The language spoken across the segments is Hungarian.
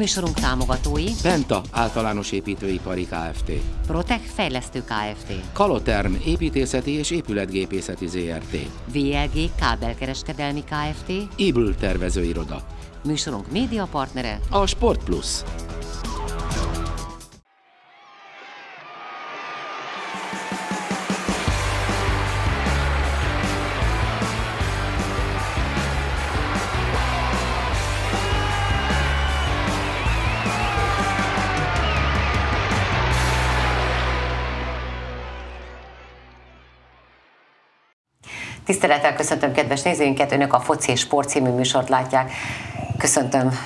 Műsorunk támogatói Penta általános építőipari Kft. Protect Fejlesztő Kft. Kalotern építészeti és épületgépészeti ZRT. VLG Kábelkereskedelmi Kft. Ibl tervezőiroda. Műsorunk média partnere A Sport Plus. Tisztelettel köszöntöm kedves nézőinket, Önök a Foci és Sport című műsort látják. Köszöntöm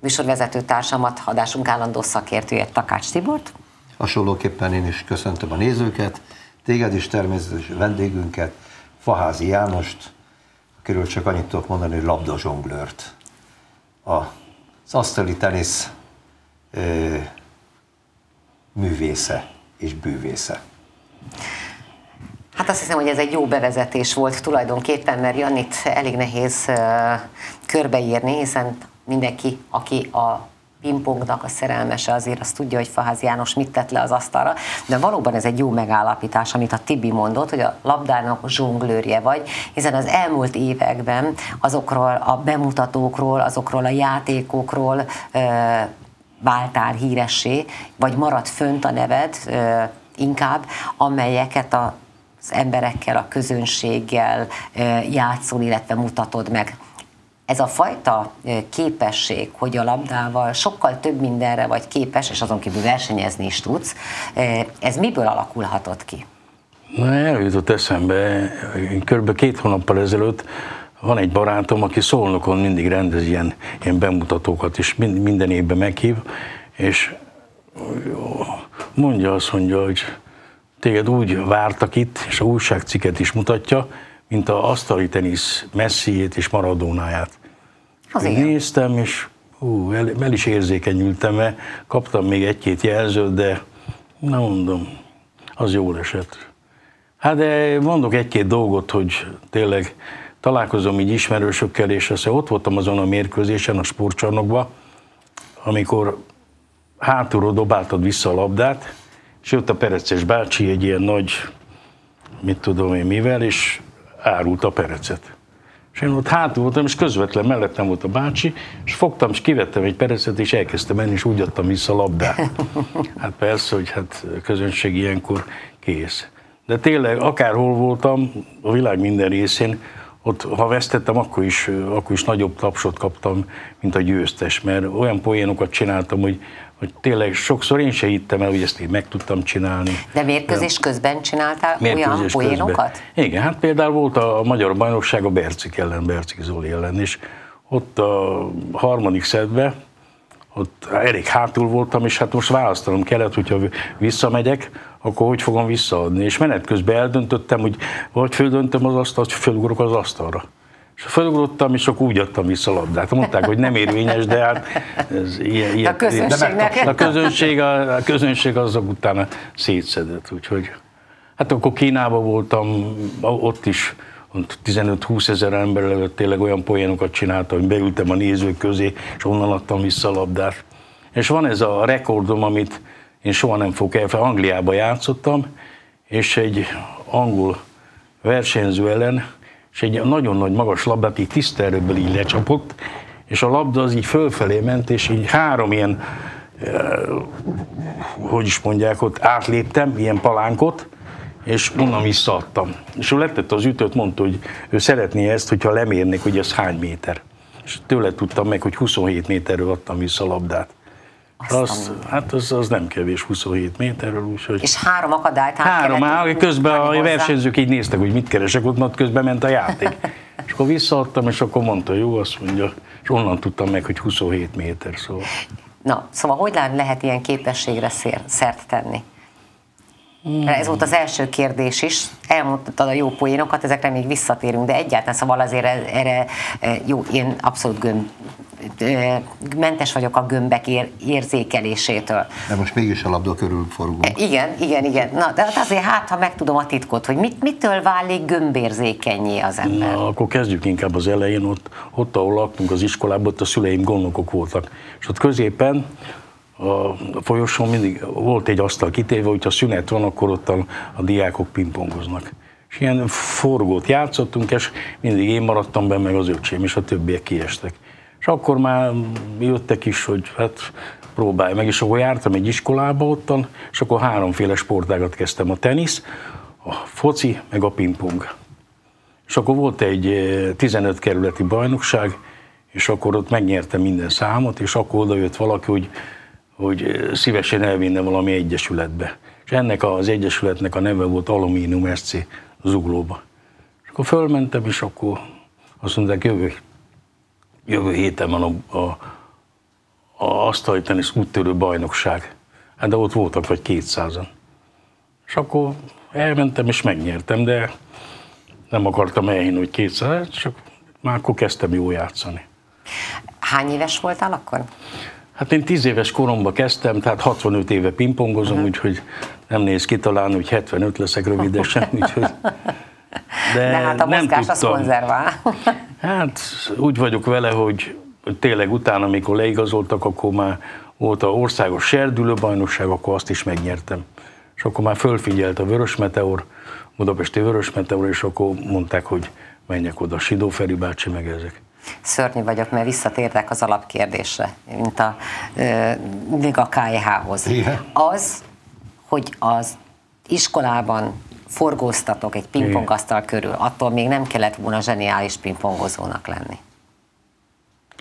műsorvezető társamat, adásunk állandó szakértőjét, Takács Tibort. Hasonlóképpen én is köszöntöm a nézőket, téged is természetesen vendégünket, Faházi Jánost, akiről csak annyit tudok mondani, hogy labdazsonglőrt. Az asztali tenisz ö, művésze és bűvésze. Hát azt hiszem, hogy ez egy jó bevezetés volt tulajdonképpen, mert Jannit elég nehéz körbeírni, hiszen mindenki, aki a pingpongnak a szerelmese, azért azt tudja, hogy Faház János mit tett le az asztalra, de valóban ez egy jó megállapítás, amit a Tibi mondott, hogy a labdának zsonglőrje vagy, hiszen az elmúlt években azokról a bemutatókról, azokról a játékokról uh, váltál híressé, vagy maradt fönt a neved, uh, inkább, amelyeket a az emberekkel, a közönséggel játszol, illetve mutatod meg. Ez a fajta képesség, hogy a labdával sokkal több mindenre vagy képes, és azon kívül versenyezni is tudsz, ez miből alakulhatott ki? Na, eljutott eszembe, kb. két hónappal ezelőtt van egy barátom, aki Szolnokon mindig rendez ilyen, ilyen bemutatókat, és minden évben meghív, és mondja azt mondja, hogy téged úgy vártak itt, és a újságcikket is mutatja, mint a asztali tenisz messziét és maradónáját. Néztem, és hú, el, el is érzékenyültem, mert kaptam még egy-két jelzőt, de na mondom, az jól esett. Hát de mondok egy-két dolgot, hogy tényleg találkozom így ismerősökkel, és azt ott voltam azon a mérkőzésen, a sportcsarnokban, amikor hátulról dobáltad vissza a labdát, és jött a Pereces bácsi egy ilyen nagy, mit tudom én mivel, és árult a Perecet. És én ott hátul voltam, és közvetlen mellettem volt a bácsi, és fogtam, és kivettem egy perecet, és elkezdtem menni, és úgy adtam vissza a labdát. Hát persze, hogy hát közönség ilyenkor kész. De tényleg, akárhol voltam, a világ minden részén, ott ha vesztettem, akkor is, akkor is nagyobb tapsot kaptam, mint a győztes, mert olyan poénokat csináltam, hogy hogy tényleg sokszor én se hittem el, hogy ezt én meg tudtam csinálni. De mérkőzés közben csináltál mérkőzés olyan poénokat? Igen, hát például volt a Magyar Bajnokság a Bercik ellen, Bercik Zoli ellen, és ott a harmadik szedbe, ott elég hátul voltam, és hát most választanom kellett, hogyha visszamegyek, akkor hogy fogom visszaadni. És menet közben eldöntöttem, hogy vagy földöntöm az asztalt, vagy fölugrok az asztalra. És felugrottam, és akkor úgy adtam vissza a labdát. Mondták, hogy nem érvényes, de hát ez ilyen, ilyen a közönségnek. A közönség, a, a közönség azok utána szétszedett, úgyhogy hát akkor Kínában voltam, ott is 15-20 ezer ember előtt tényleg olyan poénokat csináltam, hogy beültem a nézők közé, és onnan adtam vissza a labdát. És van ez a rekordom, amit én soha nem fogok elfelejteni. Angliában játszottam, és egy angol versenyző ellen és egy nagyon nagy magas labdát így tisztelőből így lecsapott, és a labda az így fölfelé ment, és így három ilyen, eh, hogy is mondják, ott átléptem, ilyen palánkot, és onnan visszaadtam. És ő letette az ütőt, mondta, hogy ő szeretné ezt, hogyha lemérnék, hogy ez hány méter. És tőle tudtam meg, hogy 27 méterről adtam vissza a labdát. Az, hát az, az nem kevés, 27 méterről, úgyhogy... És három akadályt hát Három áll, közben a versenyzők így néztek, hogy mit keresek, ott, ott közben ment a játék. és akkor visszaadtam, és akkor mondta, jó, azt mondja, és onnan tudtam meg, hogy 27 méter, szóval. Na, szóval hogy lehet ilyen képességre szért tenni? Hmm. Ez volt az első kérdés is. Elmondtad a jó poénokat, ezekre még visszatérünk, de egyáltalán szóval azért erre, jó, én abszolút gömb, mentes vagyok a gömbek ér, érzékelésétől. De most mégis a labda körül forgunk. Igen, igen, igen. Na, de hát azért hát, ha megtudom a titkot, hogy mit, mitől válik gömbérzékenyé az ember? Na, akkor kezdjük inkább az elején, ott, ott ahol laktunk az iskolában, ott a szüleim gondnokok voltak. És ott középen a folyosón mindig volt egy asztal kitéve, hogyha szünet van, akkor ott a, a diákok pingpongoznak. És ilyen forgót játszottunk, és mindig én maradtam benne, meg az öcsém, és a többiek kiestek. És akkor már jöttek is, hogy hát próbálj meg, és akkor jártam egy iskolába ottan, és akkor háromféle sportágat kezdtem, a tenisz, a foci, meg a pingpong. És akkor volt egy 15 kerületi bajnokság, és akkor ott megnyertem minden számot, és akkor oda jött valaki, hogy hogy szívesen elvinne valami egyesületbe. És ennek az egyesületnek a neve volt Aluminium SC Zuglóba. És akkor fölmentem, és akkor azt mondták, jövő, jövő héten van a, a, a asztali tenisz úttörő bajnokság. Hát de ott voltak vagy kétszázan. És akkor elmentem, és megnyertem, de nem akartam elhinni, hogy kétszáz, csak már akkor kezdtem jól játszani. Hány éves voltál akkor? Hát én tíz éves koromban kezdtem, tehát 65 éve pingpongozom, uh-huh. úgyhogy nem néz ki talán, hogy 75 leszek rövidesen, úgyhogy... De, De hát a nem mozgás tudtam. az konzervál. hát úgy vagyok vele, hogy tényleg utána, amikor leigazoltak, akkor már volt a országos serdülőbajnokság, akkor azt is megnyertem. És akkor már fölfigyelt a Vörös Meteor, Budapesti Vörös Meteor, és akkor mondták, hogy menjek oda, Sidó Feri bácsi, meg ezek szörnyű vagyok, mert visszatértek az alapkérdésre, mint a, még a KH-hoz. Az, hogy az iskolában forgóztatok egy pingpongasztal körül, attól még nem kellett volna zseniális pingpongozónak lenni.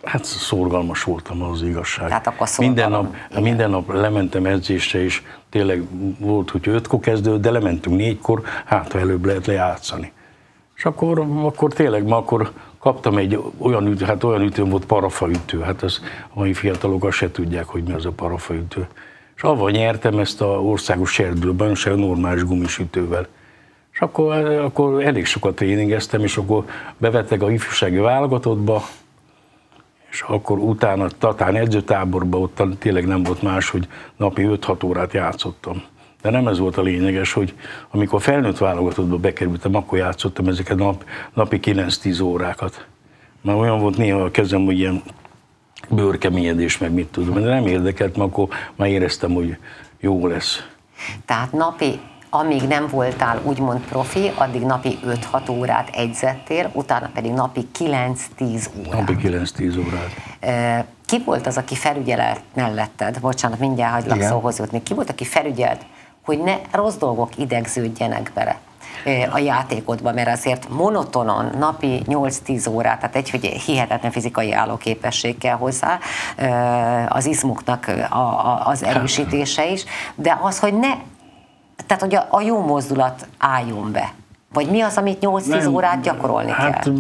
Hát szorgalmas voltam az igazság. Tehát akkor minden nap, minden nap lementem edzésre, és tényleg volt, hogy ötkor kezdődött, de lementünk négykor, hát ha előbb lehet lejátszani. És akkor, akkor tényleg ma akkor kaptam egy olyan ütő, hát olyan ütőm volt parafaütő, hát ez a mai fiatalok azt se tudják, hogy mi az a parafaütő. És avval nyertem ezt a országos serdülőbajnokságot normális gumisütővel. És akkor, akkor elég sokat tréningeztem, és akkor bevettek a ifjúsági válogatottba, és akkor utána Tatán edzőtáborba, ott tényleg nem volt más, hogy napi 5-6 órát játszottam. De nem ez volt a lényeges, hogy amikor felnőtt válogatottba bekerültem, akkor játszottam ezeket nap, napi 9-10 órákat. Már olyan volt néha a kezem, hogy ilyen bőrkeményedés, meg mit tudom, de nem érdekelt, mert akkor már éreztem, hogy jó lesz. Tehát napi amíg nem voltál úgymond profi, addig napi 5-6 órát egyzettél, utána pedig napi 9-10 órát. Napi 9-10 órát. Ki volt az, aki felügyelet melletted? Bocsánat, mindjárt hagylak szóhoz jutni. Ki volt, aki felügyelt hogy ne rossz dolgok idegződjenek bele a játékodba, mert azért monotonon napi 8-10 órát, tehát egy, hogy hihetetlen fizikai állóképesség kell hozzá, az izmuknak az erősítése is, de az, hogy ne, tehát hogy a, a jó mozdulat álljon be. Vagy mi az, amit 8-10 órát gyakorolni hát, kell?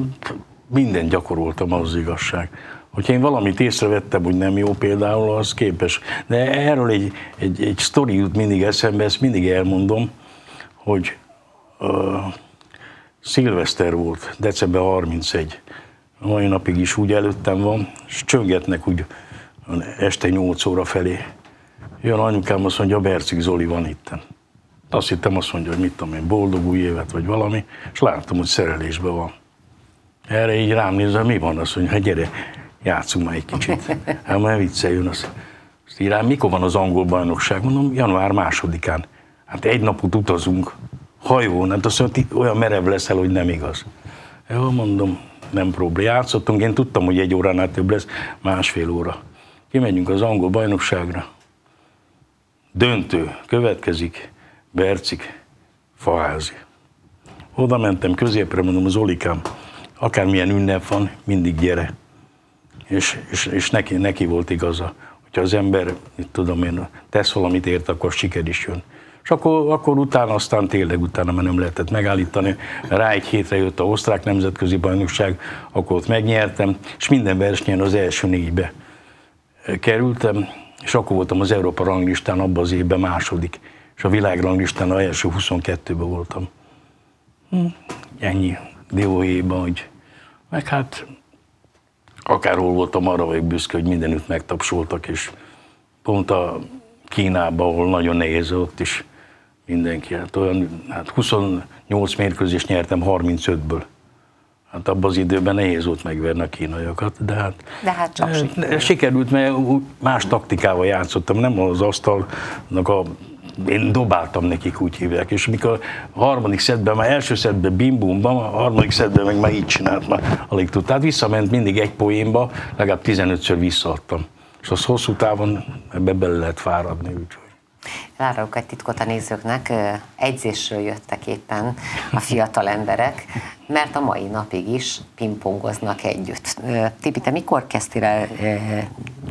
Minden gyakoroltam, az igazság. Hogyha én valamit észrevettem, hogy nem jó például, az képes. De erről egy, egy, egy sztori jut mindig eszembe, ezt mindig elmondom, hogy uh, szilveszter volt, december 31. A mai napig is úgy előttem van, és csöngetnek úgy este 8 óra felé. Jön anyukám, azt mondja, Bercik Zoli van itten. Azt hittem, azt mondja, hogy mit tudom én, boldog új évet, vagy valami, és láttam, hogy szerelésben van. Erre így rám nézve, mi van? Azt mondja, hát gyere, játszunk már egy kicsit. Hát már vicceljön az. Azt írám, mikor van az angol bajnokság? Mondom, január másodikán. Hát egy napot utazunk hajón, hát azt mondja, olyan merev leszel, hogy nem igaz. Jó, mondom, nem probléma. Játszottunk, én tudtam, hogy egy óránál több lesz, másfél óra. Kimegyünk az angol bajnokságra. Döntő, következik, Bercik, Faházi. Oda mentem középre, mondom, az Olikám, akármilyen ünnep van, mindig gyere és, és, és neki, neki volt igaza. Hogyha az ember, tudom én, tesz valamit ért, akkor siker is jön. És akkor, akkor utána, aztán tényleg utána már nem lehetett megállítani. Rá egy hétre jött a osztrák nemzetközi bajnokság, akkor ott megnyertem, és minden versenyen az első négybe kerültem, és akkor voltam az Európa ranglistán abban az évben második. és a világranglistán a első 22-ben voltam. Hm, ennyi dióhéjban, hogy meg hát akárhol voltam, arra vagyok büszke, hogy mindenütt megtapsoltak, és pont a Kínában, ahol nagyon nehéz, ott is mindenki. Hát olyan, hát 28 mérkőzést nyertem 35-ből. Hát abban az időben nehéz volt megverni a kínaiakat, de hát, de hát csak sikerült. sikerült, mert más taktikával játszottam, nem az asztalnak a én dobáltam nekik, úgy hívják, és mikor a harmadik szedben, már első szedben bim bum a harmadik szedben meg már így csinált, már alig tud. Tehát visszament mindig egy poénba, legalább 15-ször visszaadtam. És az hosszú távon ebbe bele lehet fáradni. Úgyhogy. Elárulok egy titkot a nézőknek, egyzésről jöttek éppen a fiatal emberek, mert a mai napig is pingpongoznak együtt. Tipi, te mikor kezdtél el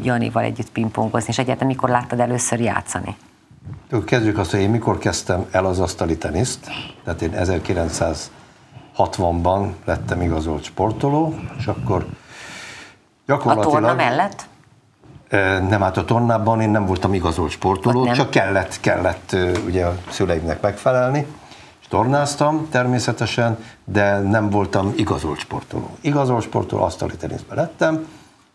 Janival együtt pingpongozni, és egyáltalán mikor láttad először játszani? Kezdjük azt, hogy én mikor kezdtem el az asztali teniszt, tehát én 1960-ban lettem igazolt sportoló, és akkor gyakorlatilag... A torna mellett? Nem, hát a tornában én nem voltam igazolt sportoló, csak kellett, kellett ugye a szüleimnek megfelelni, és tornáztam természetesen, de nem voltam igazolt sportoló. Igazolt sportoló, asztali teniszben lettem,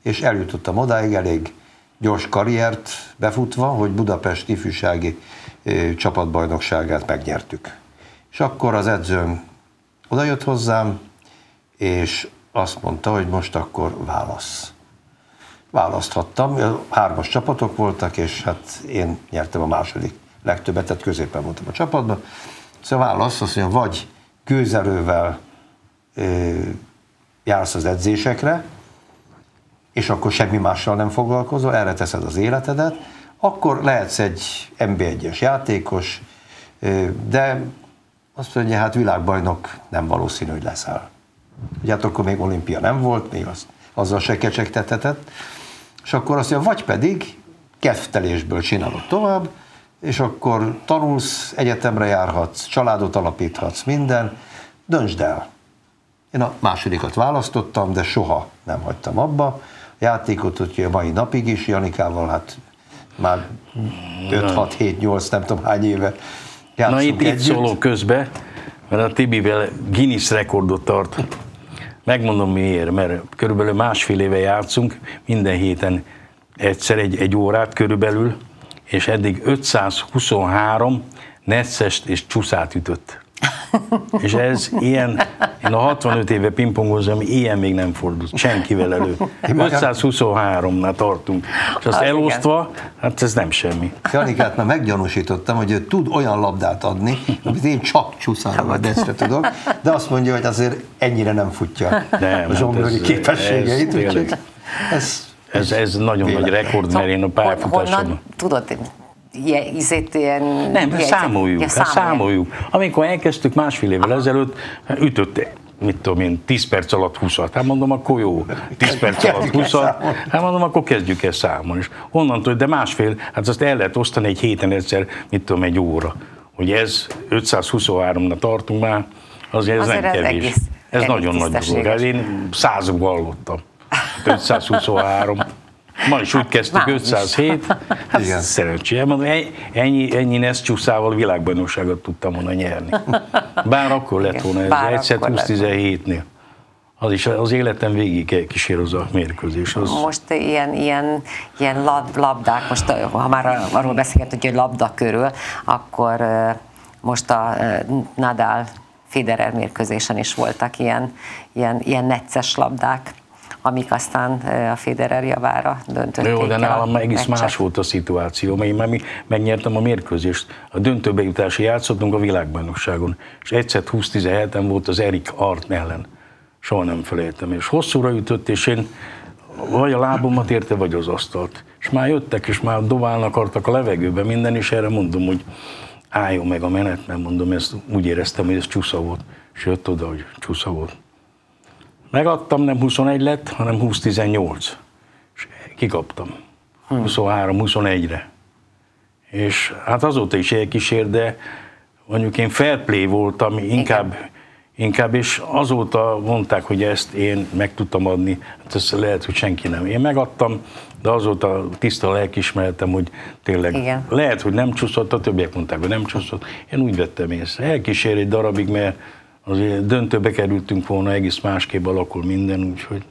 és eljutottam odáig elég gyors karriert befutva, hogy Budapest ifjúsági csapatbajnokságát megnyertük. És akkor az edzőm odajött hozzám, és azt mondta, hogy most akkor válasz. Választhattam, hármas csapatok voltak, és hát én nyertem a második legtöbbet, tehát középen voltam a csapatban. Szóval válasz azt mondja, vagy gőzerővel jársz az edzésekre, és akkor semmi mással nem foglalkozol, erre teszed az életedet, akkor lehetsz egy MB1-es játékos, de azt mondja, hát világbajnok nem valószínű, hogy leszel. Ugye hát akkor még olimpia nem volt, még az, azzal se kecsegtethetett, és akkor azt mondja, vagy pedig keftelésből csinálod tovább, és akkor tanulsz, egyetemre járhatsz, családot alapíthatsz, minden, döntsd el. Én a másodikat választottam, de soha nem hagytam abba, játékot, hogy a mai napig is, Janikával hát már 5-6-7-8, nem tudom hány éve Na itt, itt szólok közbe, mert a Tibivel Guinness rekordot tart. Megmondom miért, mert körülbelül másfél éve játszunk, minden héten egyszer egy, egy órát körülbelül, és eddig 523 neccest és csúszát ütött. És ez ilyen, én a 65 éve pingpongozom, ilyen még nem fordult senkivel elő. 523-nál tartunk. És azt az elosztva, igen. hát ez nem semmi. Janikát már meggyanúsítottam, hogy ő tud olyan labdát adni, amit én csak csúszára vagy deszre tudok, de azt mondja, hogy azért ennyire nem futja nem, a hát képességeit. Ez, ez, ez, ez nagyon nagy rekord, mert én a pályafutásom... Tudod, ilyen, izét, ilyen... Nem, ilyen, számoljuk, ja, számoljuk. számoljuk. Amikor elkezdtük másfél évvel ezelőtt, ütött mit tudom én, 10 perc alatt 20 Hát mondom, akkor jó, 10 perc alatt 20 Hát mondom, akkor kezdjük el számolni. És onnantól, de másfél, hát azt el lehet osztani egy héten egyszer, mit tudom, egy óra. Hogy ez 523-na tartunk már, azért ez azért nem ez kevés. Egész, ez nagyon nagy dolog. Hát én százuk hallottam. 523. Ma is úgy kezdtük, Már 507. Hát Igen. szerencsé. Ennyi, ennyi Nesz csúszával világbajnokságot tudtam volna nyerni. Bár akkor lett volna ez, Bár egyszer 20-17-nél. Az is az életem végig kísér az a mérkőzés. Az... Most ilyen, ilyen, ilyen lab, labdák, most ha már arról beszélgetünk, hogy labda körül, akkor most a Nadal Federer mérkőzésen is voltak ilyen, ilyen, ilyen necces labdák amik aztán a Federer javára döntötték Jó, de nálam egész más volt a szituáció, mert én már megnyertem a mérkőzést. A döntőbe jutási játszottunk a világbajnokságon, és egyszer 20-17-en volt az Erik Art ellen. Soha nem felejtem, és hosszúra ütött, és én vagy a lábomat érte, vagy az asztalt. És már jöttek, és már dobálni akartak a levegőbe minden, és erre mondom, hogy álljon meg a menet, mert mondom, ezt úgy éreztem, hogy ez csúsza volt. És jött oda, hogy csúsza volt. Megadtam, nem 21 lett, hanem 20-18. És kikaptam. Hmm. 23-21-re. És hát azóta is elkísér, de mondjuk én fair play voltam, inkább, inkább, és azóta mondták, hogy ezt én meg tudtam adni, hát ezt lehet, hogy senki nem. Én megadtam, de azóta tiszta lelkismeretem, hogy tényleg Igen. lehet, hogy nem csúszott, a többiek mondták, hogy nem csúszott. Én úgy vettem észre. Elkísér egy darabig, mert azért döntőbe kerültünk volna, egész másképp alakul minden, úgyhogy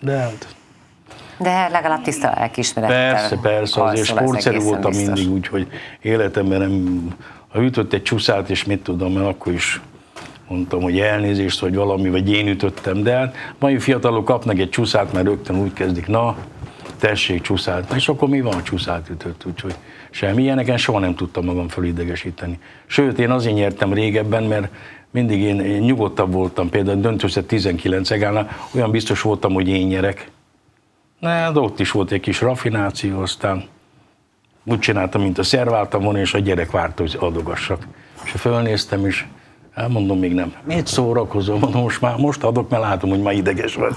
de hát De legalább tiszta lelkismerettel Persze, persze, azért sportszerű voltam biztos. mindig, úgyhogy életemben nem, ha ütött egy csúszát, és mit tudom, mert akkor is mondtam, hogy elnézést, vagy valami, vagy én ütöttem, de hát mai fiatalok kapnak egy csúszát, mert rögtön úgy kezdik, na, tessék csúszát, és akkor mi van, a csúszát ütött, úgyhogy semmi ilyeneken soha nem tudtam magam fölidegesíteni. Sőt, én azért nyertem régebben, mert mindig én, én nyugodtabb voltam, például döntőszet 19 egálnál, olyan biztos voltam, hogy én nyerek. Ne, de ott is volt egy kis raffináció, aztán úgy csináltam, mint a szerváltam és a gyerek várta, hogy adogassak. És fölnéztem, és elmondom, még nem. Mit szórakozom? Mondom, most már most adok, mert látom, hogy ma ideges vagy.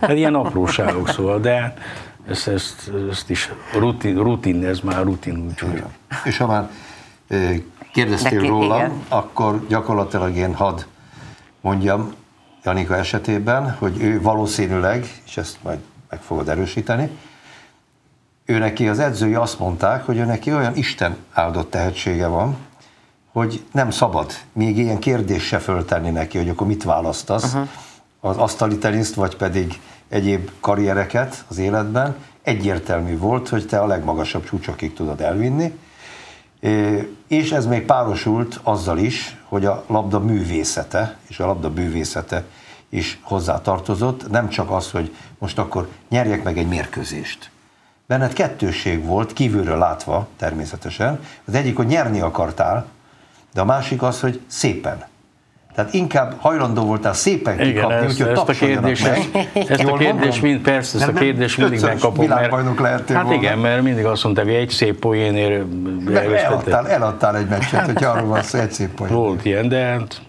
Hát ilyen apróságok szóval, de ezt, ezt, ezt is rutin, rutin, ez már rutin, úgyhogy. És ha már ö, kérdeztél De ki- rólam, igen. akkor gyakorlatilag én hadd mondjam Janika esetében, hogy ő valószínűleg, és ezt majd meg fogod erősíteni, ő neki az edzői azt mondták, hogy ő neki olyan Isten áldott tehetsége van, hogy nem szabad még ilyen kérdést se föltenni neki, hogy akkor mit választasz, uh-huh. az asztali teniszt, vagy pedig egyéb karriereket az életben. Egyértelmű volt, hogy te a legmagasabb csúcsokig tudod elvinni, és ez még párosult azzal is, hogy a labda művészete, és a labda bűvészete is hozzátartozott, nem csak az, hogy most akkor nyerjek meg egy mérkőzést. Benned kettősség volt, kívülről látva természetesen. Az egyik, hogy nyerni akartál, de a másik az, hogy szépen. Tehát inkább hajlandó voltál szépen Igen, kikapni, ezt, úgyhogy ezt a kérdést, meg. ezt a mondom? mind, persze, ezt a Nem, nem, kérdést mindig megkapom, mert, világbajnok lehettél hát volna. igen, mert mindig azt mondták, hogy egy szép poénért eladtál, eladtál egy meccset, hogy arról van szó, egy szép poén. Volt ilyen, de hát,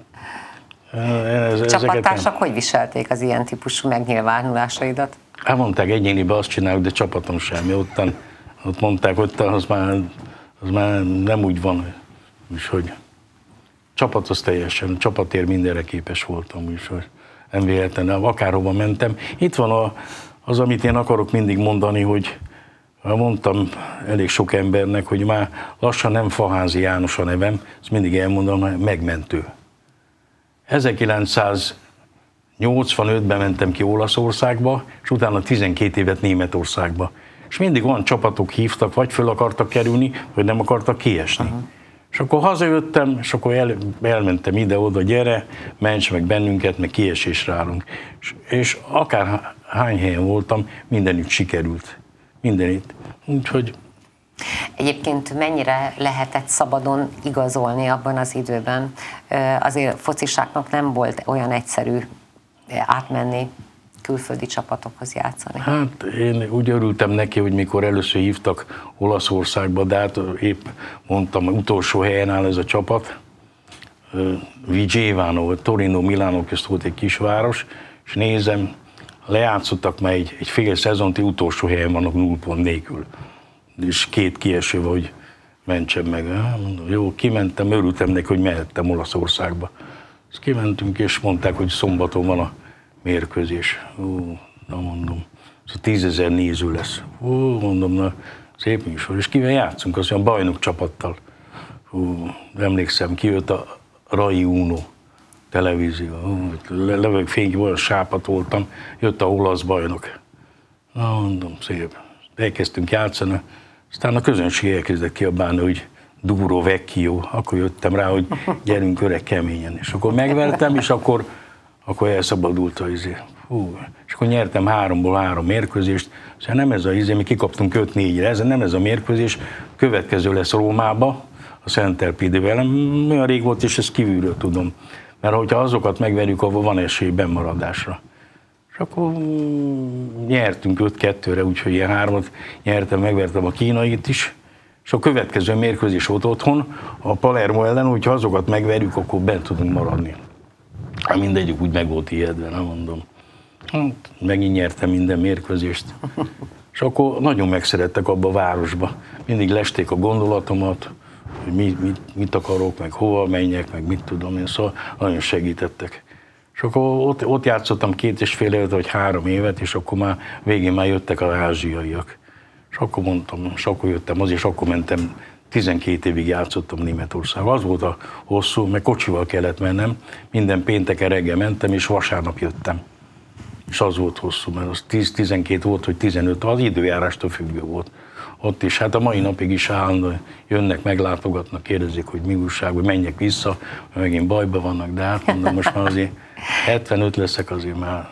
ez, ezeket nem. Csapattársak hogy viselték az ilyen típusú megnyilvánulásaidat? Hát mondták, egyéniben azt csináljuk, de csapatom semmi. Ottan, ott mondták, hogy az már, az már nem úgy van, úgyhogy csapat az teljesen, csapatért mindenre képes voltam, úgyhogy nem véletlenül, akárhova mentem. Itt van a, az, amit én akarok mindig mondani, hogy mondtam elég sok embernek, hogy már lassan nem Faházi János a nevem, ezt mindig elmondom, hanem megmentő. 1985-ben mentem ki Olaszországba, és utána 12 évet Németországba. És mindig olyan csapatok hívtak, vagy föl akartak kerülni, vagy nem akartak kiesni. Uh-huh. És akkor hazajöttem, és akkor el, elmentem ide-oda, gyere, ments meg bennünket, meg kiesésre állunk. És, és akár hány helyen voltam, mindenütt sikerült. Mindenütt. Úgyhogy Egyébként mennyire lehetett szabadon igazolni abban az időben? Azért focisáknak nem volt olyan egyszerű átmenni külföldi csapatokhoz játszani. Hát én úgy örültem neki, hogy mikor először hívtak Olaszországba, de hát épp mondtam, utolsó helyen áll ez a csapat. Ö, Vigevano, Torino, Milano közt volt egy kisváros, és nézem, lejátszottak már egy, egy fél szezont, utolsó helyen vannak null pont nélkül. És két kieső, hogy mentsem meg. Mondom, jó, kimentem, örültem neki, hogy mehettem Olaszországba. Ezt kimentünk, és mondták, hogy szombaton van a mérkőzés. Ó, na mondom, ez tízezer néző lesz. Ó, mondom, na, szép műsor. És kivel játszunk? Az olyan bajnok csapattal. Ó, emlékszem, kijött a Rai Uno televízió. Le- leveg fény, olyan sápat voltam, jött a olasz bajnok. Na, mondom, szép. Elkezdtünk játszani, aztán a közönség elkezdett kiabálni, hogy Duro Vecchio, akkor jöttem rá, hogy gyerünk öreg keményen. És akkor megvertem, és akkor, akkor elszabadult a izé. Hú, és akkor nyertem háromból három mérkőzést, szóval nem ez a izé, mi kikaptunk 5-4-re, ez nem ez a mérkőzés, következő lesz Rómába, a Szent Elpidével, olyan rég volt, és ezt kívülről tudom. Mert hogyha azokat megverjük, akkor van esély bemaradásra. És akkor nyertünk 5-2-re, úgyhogy ilyen hármat nyertem, megvertem a kínait is, és a következő mérkőzés volt otthon, a Palermo ellen, hogyha azokat megverjük, akkor bent tudunk maradni. Hát mindegyik úgy meg volt ijedve, nem mondom. Hát, megint nyertem minden mérkőzést. És akkor nagyon megszerettek abba a városba. Mindig lesték a gondolatomat, hogy mit, mit, mit akarok, meg hova menjek, meg mit tudom én, szóval nagyon segítettek. És akkor ott, ott játszottam két és fél évet, vagy három évet, és akkor már végén már jöttek az ázsiaiak. És akkor mondtam, és akkor jöttem az, és akkor mentem 12 évig játszottam Németországban. Az volt a hosszú, mert kocsival kellett mennem. Minden pénteken reggel mentem, és vasárnap jöttem. És az volt hosszú, mert az 10-12 volt, hogy 15, az időjárástól függő volt. Ott is, hát a mai napig is állandóan jönnek, meglátogatnak, kérdezik, hogy mi újság, hogy menjek vissza, megint bajba vannak, de hát mondom, most már azért 75 leszek azért már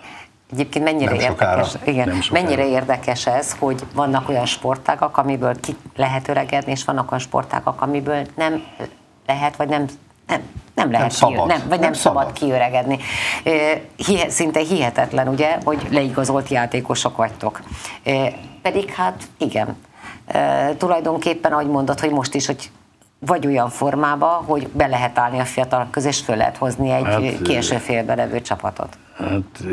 Egyébként mennyire Nem sokára. érdekes, igen, Nem sokára. mennyire érdekes ez, hogy vannak olyan sportágak, amiből ki lehet öregedni, és vannak olyan sportágak, amiből nem lehet, vagy nem nem, nem lehet, szabad. Ki, nem, vagy nem, Nem szabad, szabad. kiöregedni. Szinte hihetetlen, ugye, hogy leigazolt játékosok vagytok. Pedig hát igen, tulajdonképpen, ahogy mondod, hogy most is, hogy vagy olyan formában, hogy be lehet állni a fiatalok közé, és föl lehet hozni egy Hát, kieső félbe levő csapatot. Hát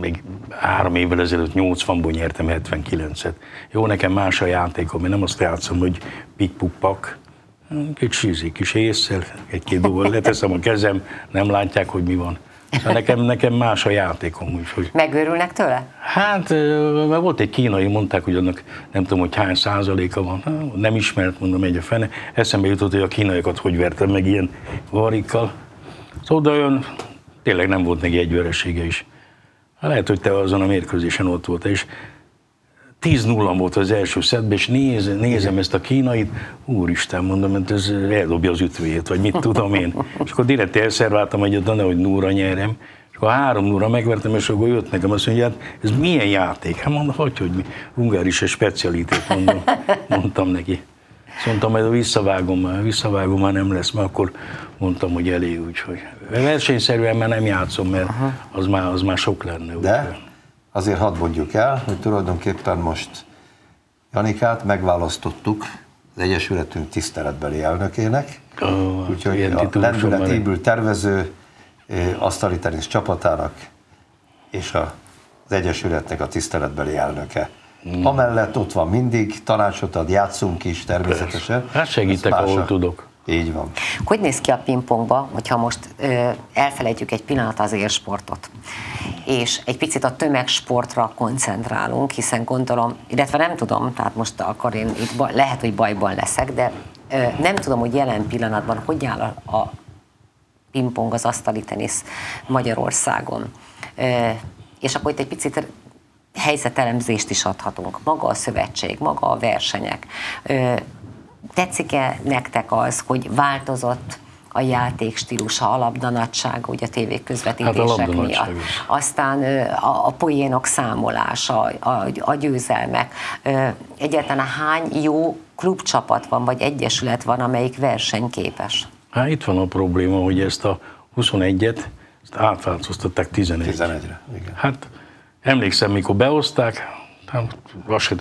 még három évvel ezelőtt 80-ból nyertem 79-et. Jó, nekem más a játékom, én nem azt játszom, hogy pik-puk-pak, sízi kis észsel, egy-két dolgot leteszem a kezem, nem látják, hogy mi van. Szóval nekem, nekem más a játékom, úgyhogy... Megőrülnek tőle? Hát, mert volt egy kínai, mondták, hogy annak nem tudom, hogy hány százaléka van. Nem ismert, mondom, egy a fene. Eszembe jutott, hogy a kínaiakat hogy vertem meg ilyen varikkal. Szóval de olyan, tényleg nem volt neki egy veresége is. Hát Lehet, hogy te azon a mérkőzésen ott voltál, és 10-0 volt az első szedben, és néz, nézem ezt a kínait, úristen, mondom, mert ez eldobja az ütőjét, vagy mit tudom én. És akkor direkt elszerváltam egyet, de nehogy núra nyerem. És akkor három núra megvertem, és akkor jött nekem azt mondja, hát ez milyen játék? Hát mondom, hogy, hogy mi, ungáris és specialitét, mondom, mondtam neki. Azt mondtam, majd visszavágom már, visszavágom már nem lesz, mert akkor mondtam, hogy elég, úgyhogy. Versenyszerűen már nem játszom, mert az már, az már sok lenne. De úgyhogy. Azért hadd mondjuk el, hogy tulajdonképpen most Janikát megválasztottuk az Egyesületünk tiszteletbeli elnökének, hát úgyhogy a titulusom már- lendületébül tervező eh, asztali tenisz csapatának és a, az Egyesületnek a tiszteletbeli elnöke. Hmm. Amellett ott van mindig, tanácsot ad, játszunk is természetesen. Hát segítek, ahol tudok. Így van. Hogy néz ki a pingpongba, hogyha most ö, elfelejtjük egy pillanat az élsportot, és egy picit a tömegsportra koncentrálunk, hiszen gondolom, illetve nem tudom, tehát most akkor én itt baj, lehet, hogy bajban leszek, de ö, nem tudom, hogy jelen pillanatban hogy áll a, a pingpong, az asztali tenisz Magyarországon. Ö, És akkor itt egy picit helyzetelemzést is adhatunk. Maga a szövetség, maga a versenyek. Ö, Tetszik-e nektek az, hogy változott a játék stílusa, a labdanagysága, ugye a tévé közvetítések Hát a miatt. Aztán a, a poénok számolása, a, a győzelmek. Egyáltalán hány jó klubcsapat van, vagy egyesület van, amelyik versenyképes? Hát itt van a probléma, hogy ezt a 21-et ezt átváltoztatták 11 11-re. Igen. Hát emlékszem, mikor behozták, hát, lassan,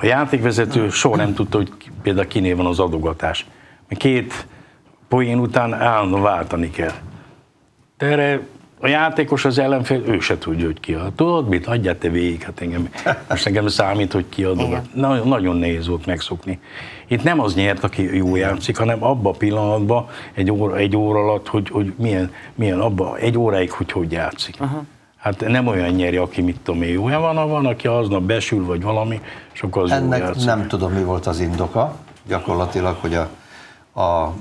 a játékvezető soha nem tudta, hogy például kiné van az adogatás. Két poén után állandóan váltani kell. De erre a játékos az ellenfél, ő se tudja, hogy ki ad. Tudod mit? Adjál te végig, hát engem, most engem számít, hogy ki adogat. Na, nagyon nehéz volt megszokni. Itt nem az nyert, aki jó játszik, hanem abban a pillanatban, egy óra, egy óra alatt, hogy, hogy milyen, milyen abba, egy óráig, hogy hogy játszik. Uh-huh. Hát nem olyan nyeri, aki mit tudom én, olyan van, van, aki aznap besül, vagy valami, és akkor az jó Ennek játszik. nem tudom, mi volt az indoka, gyakorlatilag, hogy a, a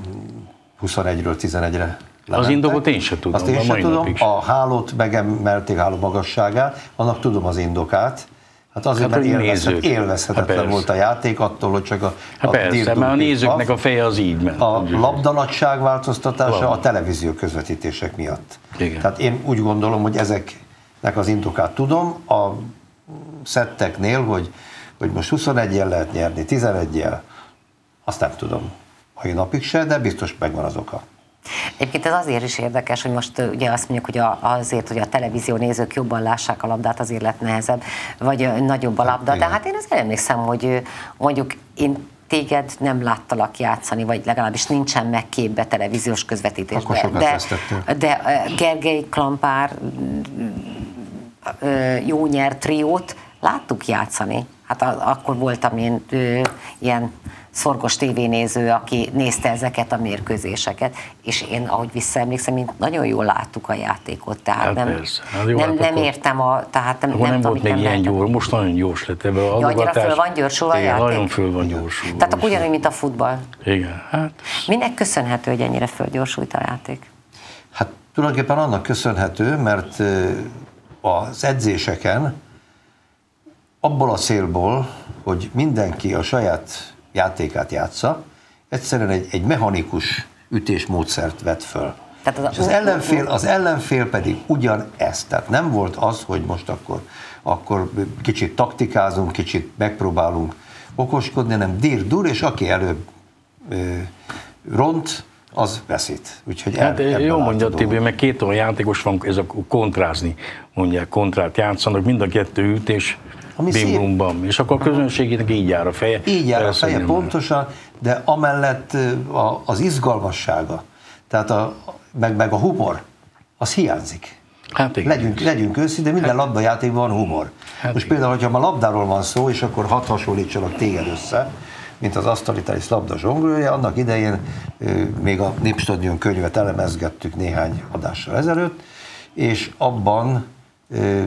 21-ről 11-re lementek. indokot én se tudom, Azt én sem tudom. napig. A hálót megemelték háló magasságát, annak tudom az indokát. Hát azért, Hát, mert élvezhet, élvezhetetlen Hát volt a játék, attól, hogy csak a, Hát a persze, mert a nézőknek a feje az így ment. A labdanagyság változtatása Labda. a televízió közvetítések miatt. Igen. Tehát én úgy gondolom, hogy ezeknek az indokát tudom. A szetteknél, hogy, hogy most 21-jel lehet nyerni, 11-jel, azt nem tudom. Mai napig se, de biztos megvan az oka. Egyébként ez azért is érdekes, hogy most ugye azt mondjuk, hogy a, azért, hogy a televízió nézők jobban lássák a labdát, azért lett nehezebb, vagy nagyobb a labda, de igen. hát én azért emlékszem, hogy mondjuk én téged nem láttalak játszani, vagy legalábbis nincsen meg képbe televíziós Akkor közvetítésben. sokat De, de Gergely Klampár jó nyert triót láttuk játszani. Hát a, akkor voltam én ö, ilyen szorgos tévénéző, aki nézte ezeket a mérkőzéseket, és én, ahogy visszaemlékszem, én nagyon jól láttuk a játékot, tehát Hát nem, persze. Hát jó, nem, hát nem akkor- értem a, tehát nem, Akkor nem, tudom, volt még ilyen gyors, most nagyon gyors lett ebbe a Ja, annyira föl van gyorsulva a Igen, játék? Nagyon föl van gyorsulva. Tehát akkor ugyanúgy, mint a futball. Igen, hát Minek köszönhető, hogy ennyire fölgyorsult a játék? Hát tulajdonképpen annak köszönhető, mert az edzéseken abból a célból, hogy mindenki a saját játékát játsza, egyszerűen egy, egy mechanikus ütésmódszert vett föl. Tehát az És az ellenfél, az ellenfél pedig ugyanezt. Tehát nem volt az, hogy most akkor, akkor kicsit taktikázunk, kicsit megpróbálunk okoskodni, hanem dir-dur, és aki előbb ö, ront, az veszít. Úgyhogy Hát ebben jó mondja a Tibi, meg két olyan játékos van, ez a kontrázni, mondják, kontrát játszanak, mind a kettő ütés, Ami bim szép. bum bam. És akkor a közönségének így jár a feje. Így jár a feje pontosan, de amellett ö, a, az izgalmassága, tehát a, meg, meg a humor, az hiányzik. Hát igen. Legyünk, legyünk őszinte, minden labdajátékban van humor. Hát Most igen. például, hogyha ma labdáról van szó, és akkor hadd hasonlítsanak téged össze, mint az asztali tenisz labda zsonglője, annak idején még a Népstadion könyvet elemezgettük néhány adással ezelőtt, és abban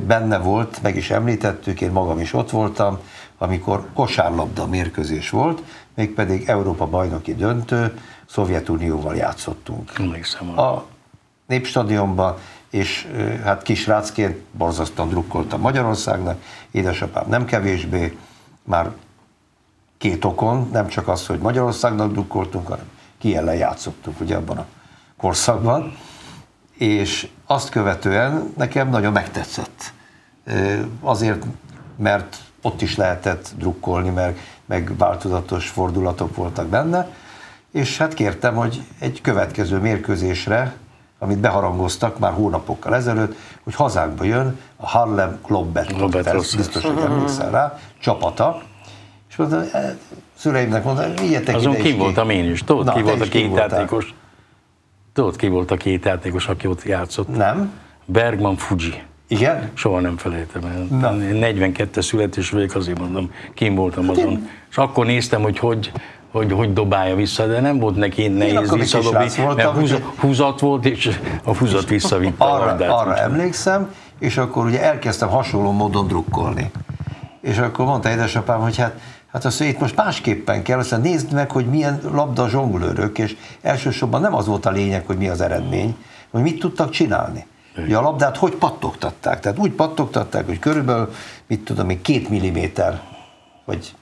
benne volt, meg is említettük, én magam is ott voltam, amikor kosárlabda mérkőzés volt, mégpedig Európa bajnoki döntő, Szovjetunióval játszottunk Emlékszem. A... Népstadionban, és hát kisrácként borzasztóan drukkoltam Magyarországnak, édesapám nem kevésbé, már két okon, nem csak az, hogy Magyarországnak drukkoltunk, hanem ki ellen játszottunk ugye abban a korszakban, és azt követően nekem nagyon megtetszett. Azért, mert ott is lehetett drukkolni, meg, meg változatos fordulatok voltak benne, és hát kértem, hogy egy következő mérkőzésre, amit beharangoztak már hónapokkal ezelőtt, hogy hazánkba jön a Harlem Globetrotters, Globetrotters. biztos, hogy emlékszel rá, csapata, és mondtam, szüleimnek mondtam, vigyetek Azon ide ki voltam én is. Tudod, Na, ki volt a két voltál. játékos? Tudod, ki volt a két játékos, aki ott játszott? Nem? Bergman Fuji. Igen? Soha nem felejtem el. Na. Hát Én 42 születés vagyok, azért mondom, kim voltam azon. És akkor néztem, hogy hogy, hogy, hogy dobálja vissza, de nem volt neki nehéz visszadobni, mert húz, húzat volt, és a húzat visszavitte a arra, labdát. arra emlékszem, és akkor ugye elkezdtem hasonló módon drukkolni. És akkor mondta édesapám, hogy hát, hát azt mondja, itt most másképpen kell, aztán nézd meg, hogy milyen labda zsonglőrök, és elsősorban nem az volt a lényeg, hogy mi az eredmény, hogy mit tudtak csinálni. Ugye a labdát hogy pattogtatták? Tehát úgy pattogtatták, hogy körülbelül, mit tudom én, két milliméter, vagy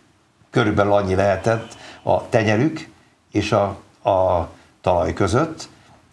körülbelül annyi lehetett a tenyerük és a, a talaj között,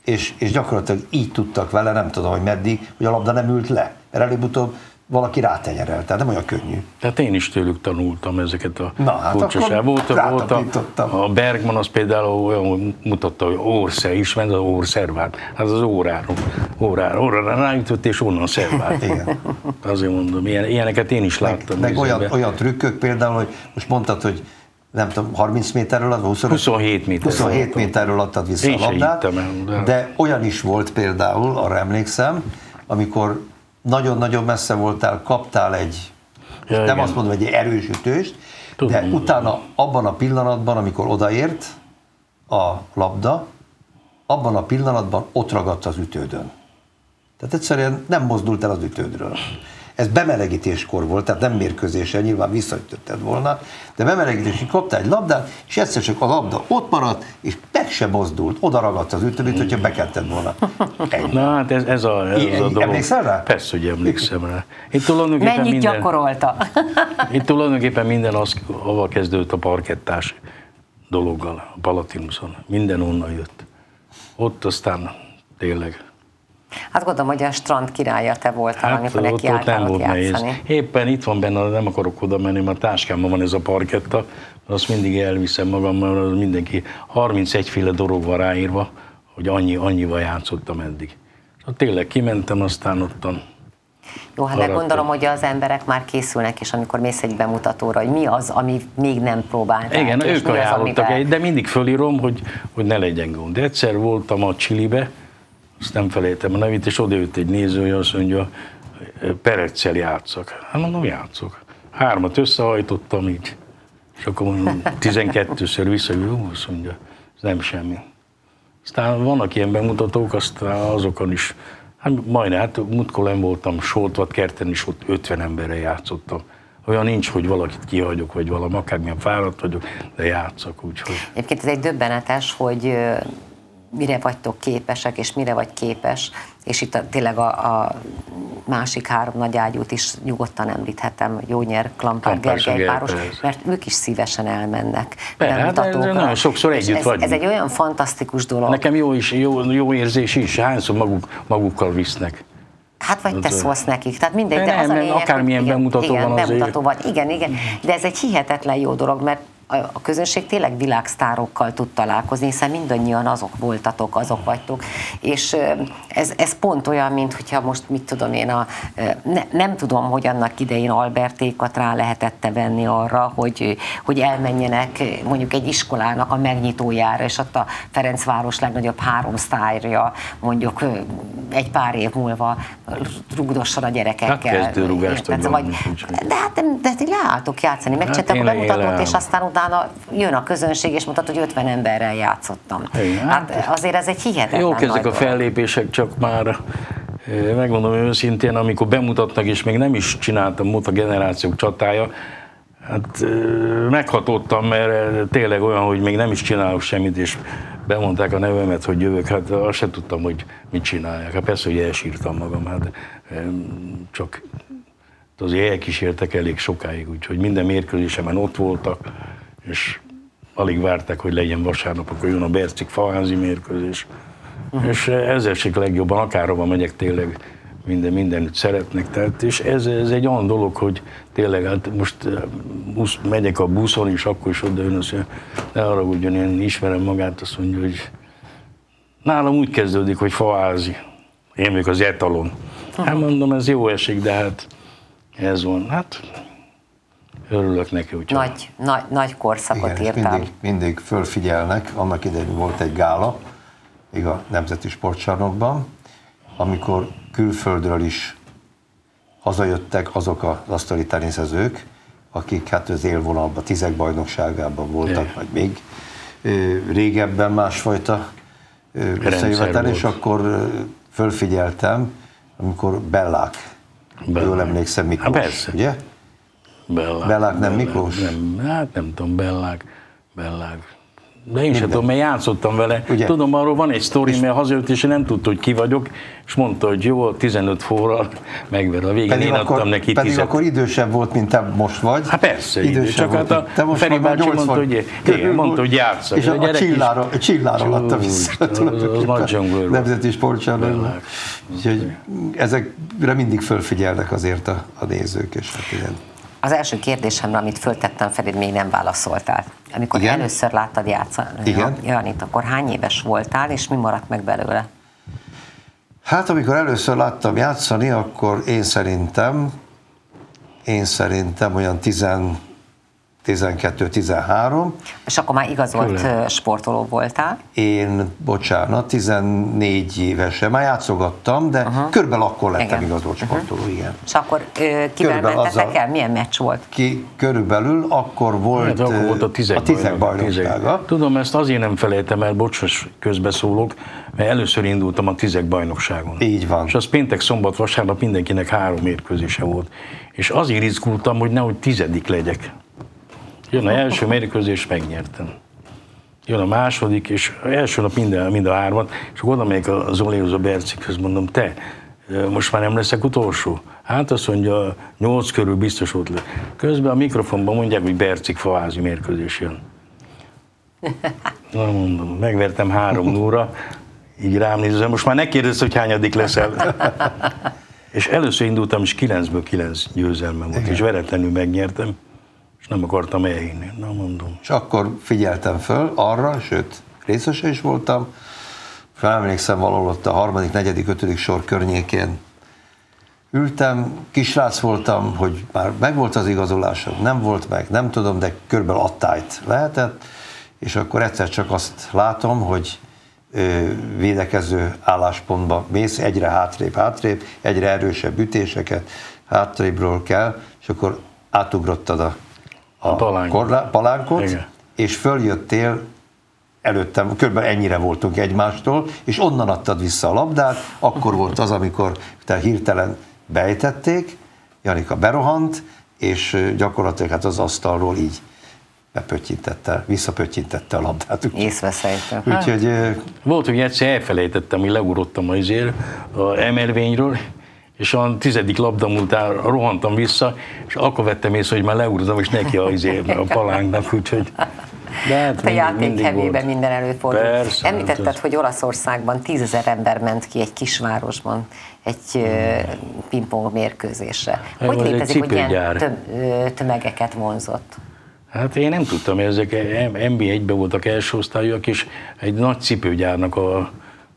és, és gyakorlatilag így tudtak vele, nem tudom, hogy meddig, hogy a labda nem ült le. Mert előbb-utóbb valaki rátenyerel, tehát nem olyan könnyű. Tehát én is tőlük tanultam ezeket a Na, hát akkor Volt, volt a, a Bergman az például olyan mutatta, hogy órszer, ismered az órszervát? Hát az óráról, órára, órára ráütött és onnan szervált. Igen. Azért mondom, ilyen, ilyeneket én is Meg, láttam. meg olyan, nézőben. olyan trükkök például, hogy most mondtad, hogy nem tudom, 30 méterről 25, 27 méterről 27 adtam. méterről adtad vissza Én a labdát, el, de- de olyan is volt például, arra emlékszem, amikor nagyon-nagyon messze voltál, kaptál egy, Ja, nem igen. azt mondom, hogy egy erős ütőst, Tudom. de utána abban a pillanatban, amikor odaért a labda, abban a pillanatban ott ragadt az ütődön. Tehát egyszerűen nem mozdult el az ütődről. Ez bemelegítéskor volt, tehát nem mérkőzésen, nyilván visszaütötted volna, de bemelegítéskor kaptál egy labdát, és egyszer csak a labda ott maradt, és meg sem mozdult, oda ragadt az ütő, mint hogyha bekented volna. Ennyi. Na hát ez, ez a, ez I- a dolog. emlékszel rá? Persze, hogy emlékszem rá. Itt tulajdonképpen Mennyit minden, gyakorolta? Itt tulajdonképpen minden az, ahol kezdődött a parkettás dologgal, a Palatinuson. Minden onnan jött. Ott aztán tényleg. Hát gondolom, hogy a strand királya te voltál, Hát amikor neki ott nem volt nehéz. játszani. Éppen itt van benne, nem akarok oda menni, mert a táskámban van ez a parketta, azt mindig elviszem magammal, az mindenki 31 féle dolog van ráírva, hogy annyi, annyival játszottam eddig. Hát tényleg kimentem, aztán ottan Jó, hát Maradtam. gondolom, hogy az emberek már készülnek, és amikor mész egy bemutatóra, hogy mi az, ami még nem próbáltál. Igen, ők mi az, ajánlottak, amivel- de mindig fölírom, hogy, hogy ne legyen gond. De egyszer voltam a Csilibe, azt nem felejtem a nevét, és odajött egy néző, hogy azt mondja, Pereccel játszok. Hát mondom, játszok. hármat összehajtottam így, és akkor mondom, 12-ször visszajövő, azt mondja, ez nem semmi. Aztán vannak ilyen bemutatók, aztán azokon is, hát majdnem, hát múltkor nem voltam Soltvat kerten is, ott 50 emberre játszottam. Olyan nincs, hogy valakit kihagyok, vagy valami, akármilyen fáradt vagyok, de játszok, úgyhogy. Egyébként ez egy döbbenetes, hogy mire vagytok képesek, és mire vagy képes, és itt a, tényleg a, a másik három nagy ágyút is nyugodtan említhetem, Jónyer, Klampár, Gergely páros, mert ők is szívesen elmennek. Persze, hát bemutatókra. nagyon sokszor együtt ez, vagyunk. Ez egy olyan fantasztikus dolog. Nekem jó, is, jó, jó érzés is, hányszor maguk, magukkal visznek. Hát vagy te szólsz nekik, tehát mindegy, De de, nem, az a lényeg, akármilyen igen, bemutató igen, van azért. bemutató van, igen, igen, de ez egy hihetetlen jó dolog, mert a közönség tényleg világsztárokkal tud találkozni, hiszen mindannyian azok voltatok, azok vagytok, és ez, ez pont olyan, mint hogyha most mit tudom én, a, ne, nem tudom, hogy annak idején Albertékat rá lehetette venni arra, hogy, hogy elmenjenek mondjuk egy iskolának a megnyitójára, és ott a Ferencváros legnagyobb három sztárja mondjuk egy pár év múlva rugdosson a gyerekekkel. Hát kezdőrugást Érted? adjon, Vagy, úgyhogy. de hát nem, de ti leálltok játszani, megcsináltak én- a bemutatót, és aztán utána jön a közönség, és mondhat, hogy 50 emberrel játszottam. Igen, Hát azért ez egy hihetetlen Jók ezek a fellépések, csak már eh, megmondom őszintén, amikor bemutatnak, és még nem is csináltam, volt a generációk csatája, hát eh, meghatottam, mert eh, tényleg olyan, hogy még nem is csinálok semmit, és bemondták a nevemet, hogy jövök, hát azt sem tudtam, hogy mit csinálják. Hát persze, hogy elsírtam magam, hát csak azért elkísértek elég sokáig, úgyhogy minden mérkőzésemen ott voltak, és alig várták, hogy legyen vasárnap, akkor jön a Bercik faházi mérkőzés. Uh-huh. És ezzel csak legjobban, akárhova megyek tényleg, minden, mindenütt szeretnek. Tehát, és ez, ez egy olyan dolog, hogy tényleg, hát most eh, busz, megyek a buszon, és akkor is oda jön, azt mondja, ne arra ugyan én ismerem magát, azt mondja, hogy nálam úgy kezdődik, hogy faházi. Én vagyok az etalon. Hát mondom, ez jó esik, de hát ez van. Hát örülök neki, hogy Nagy, nagy, nagy korszakot Igen, írtál. mindig, mindig fölfigyelnek. Annak idején volt egy gála, még a Nemzeti Sportcsarnokban, amikor külföldről is hazajöttek azok az asztali teniszezők, akik hát az élvonalban, tízek bajnokságában voltak, Igen. vagy még régebben másfajta összejövetel, és akkor fölfigyeltem, amikor Bellák, Bellák. jól emlékszem Miklós, Hát persze. ugye? Bellák. Bellák nem Miklós? Nem, hát nem tudom, Bellák. Bellák. De én sem tudom, mert játszottam vele. Ugye? Tudom, arról van egy sztori, mert hazajött, és nem tudta, hogy ki vagyok, és mondta, hogy jó, 15 forral megver a végén. Pedig, én akkor, adtam neki pedig 10 akkor idősebb volt, mint te most vagy. Hát persze, idő, idősebb csak hát a Te most Feri bácsi 80 mondta, hogy- igen, mondta, volt, hogy játszol. És A a, a csillára, a csillára adta vissza. Volt. Nemzeti sportcsarnokban. Bellák. Úgyhogy ezekre mindig fölfigyelnek azért a, a nézők, és hát igen. Az első kérdésemre, amit föltettem felé, még nem válaszoltál. Amikor Igen? először láttad játszani Igen. Janit, akkor hány éves voltál, és mi maradt meg belőle? Hát amikor először láttam játszani, akkor én szerintem, én szerintem olyan 10 12-13, És akkor már igazolt ö, sportoló voltál. én, bocsánat, 14 évesen, már játszogattam, de uh-huh. körülbelül akkor lettem Igen. igazolt sportoló, igen. És akkor ö, kivel Körülbelül mentetek el? Milyen meccs volt? Ki körülbelül akkor volt, Hát akkor volt a tizek, a tizek bajnok- bajnoksága. Tudom, ezt azért nem felejtem el, bocsos, közbeszólok, mert először indultam a tizek bajnokságon. Így van. És az péntek, szombat, vasárnap mindenkinek három mérkőzése volt. És azért izgultam, hogy nehogy tizedik legyek. Jön a első mérkőzés, megnyertem. Jön a második, és első nap minden, mind a hármat, és akkor oda megyek a Zolihoz, a Bercikhez, mondom, te, most már nem leszek utolsó? Hát azt mondja, nyolc körül biztos ott lesz. Közben a mikrofonban mondják, hogy Bercik faházi mérkőzés jön. Na mondom, megvertem három núra, így rám nézve, most már ne kérdezz, hogy hányadik leszel. és először indultam, és kilencből kilenc győzelmem volt, és veretlenül megnyertem, nem akartam elhinni. Na mondom. És akkor figyeltem föl arra, sőt, részese is voltam, felemlékszem valahol ott a harmadik, negyedik, ötödik sor környékén ültem, kisrác voltam, hogy már megvolt az igazolásom, nem volt meg, nem tudom, de körülbelül attályt lehetett, és akkor egyszer csak azt látom, hogy védekező álláspontba mész, egyre hátrébb, hátrébb, egyre erősebb ütéseket, hátrébről kell, és akkor átugrottad a, a, A palánkot. korlá, palánkot, Igen. és följöttél előttem, kb. ennyire voltunk egymástól, és onnan adtad vissza a labdát, akkor volt az, amikor te hirtelen bejtették, Janika berohant, és gyakorlatilag hát az asztalról így bepöttyintette, visszapöttyintette a labdát. Úgyhogy, Észveszejtő. úgyhogy ö, Volt, hogy egyszer elfelejtettem, hogy leugrottam az izér, a emelvényről, és a tizedik labdam után rohantam vissza, és akkor vettem észre, hogy már leugrottam, és neki a, izé, a palánknak, úgyhogy... De hát A mindig- játék mindig hevében minden előfordul. Persze, Említetted, hát ez- hogy Olaszországban tízezer ember ment ki egy kisvárosban egy ö, pingpong mérkőzésre. Ez Hogy egy létezik, hogy ilyen cipőgyár. töm, tömegeket vonzott? Hát én nem tudtam, ezek NB1-ben voltak első osztályúak, és egy nagy cipőgyárnak a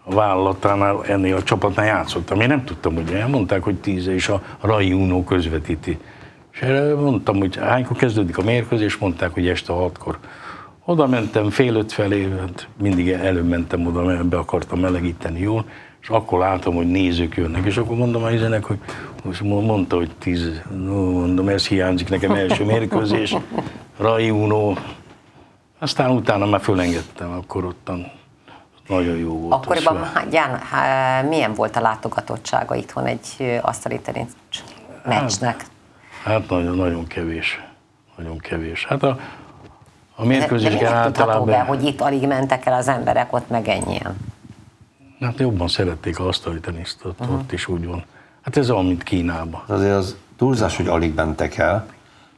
vállalatánál, ennél a csapatnál játszottam. Én nem tudtam, hogy elmondták, hogy tíz, és a Rai Uno közvetíti. És erre mondtam, hogy hánykor kezdődik a mérkőzés, mondták, hogy este hatkor. Oda mentem fél öt felé, hát mindig előbb mentem oda, mert be akartam melegíteni jól, és akkor látom, hogy nézők jönnek, és akkor mondom a izenek, hogy most mondta, hogy tíz, no, mondom, ez hiányzik nekem első mérkőzés, Rai Uno, aztán utána már fölengedtem, akkor ottan nagyon jó volt. Akkoriban az. há- Ján, há, milyen volt a látogatottsága itthon egy asztali tenisz meccsnek? Hát nagyon, nagyon kevés. Nagyon kevés. Hát a, a mérkőzéseken általában... be, hogy itt alig mentek el az emberek, ott meg ennyien? Hát jobban szerették a asztali teniszt, ott, uh-huh. ott is úgy van. Hát ez olyan, mint Kínában. azért az túlzás, hogy alig mentek el,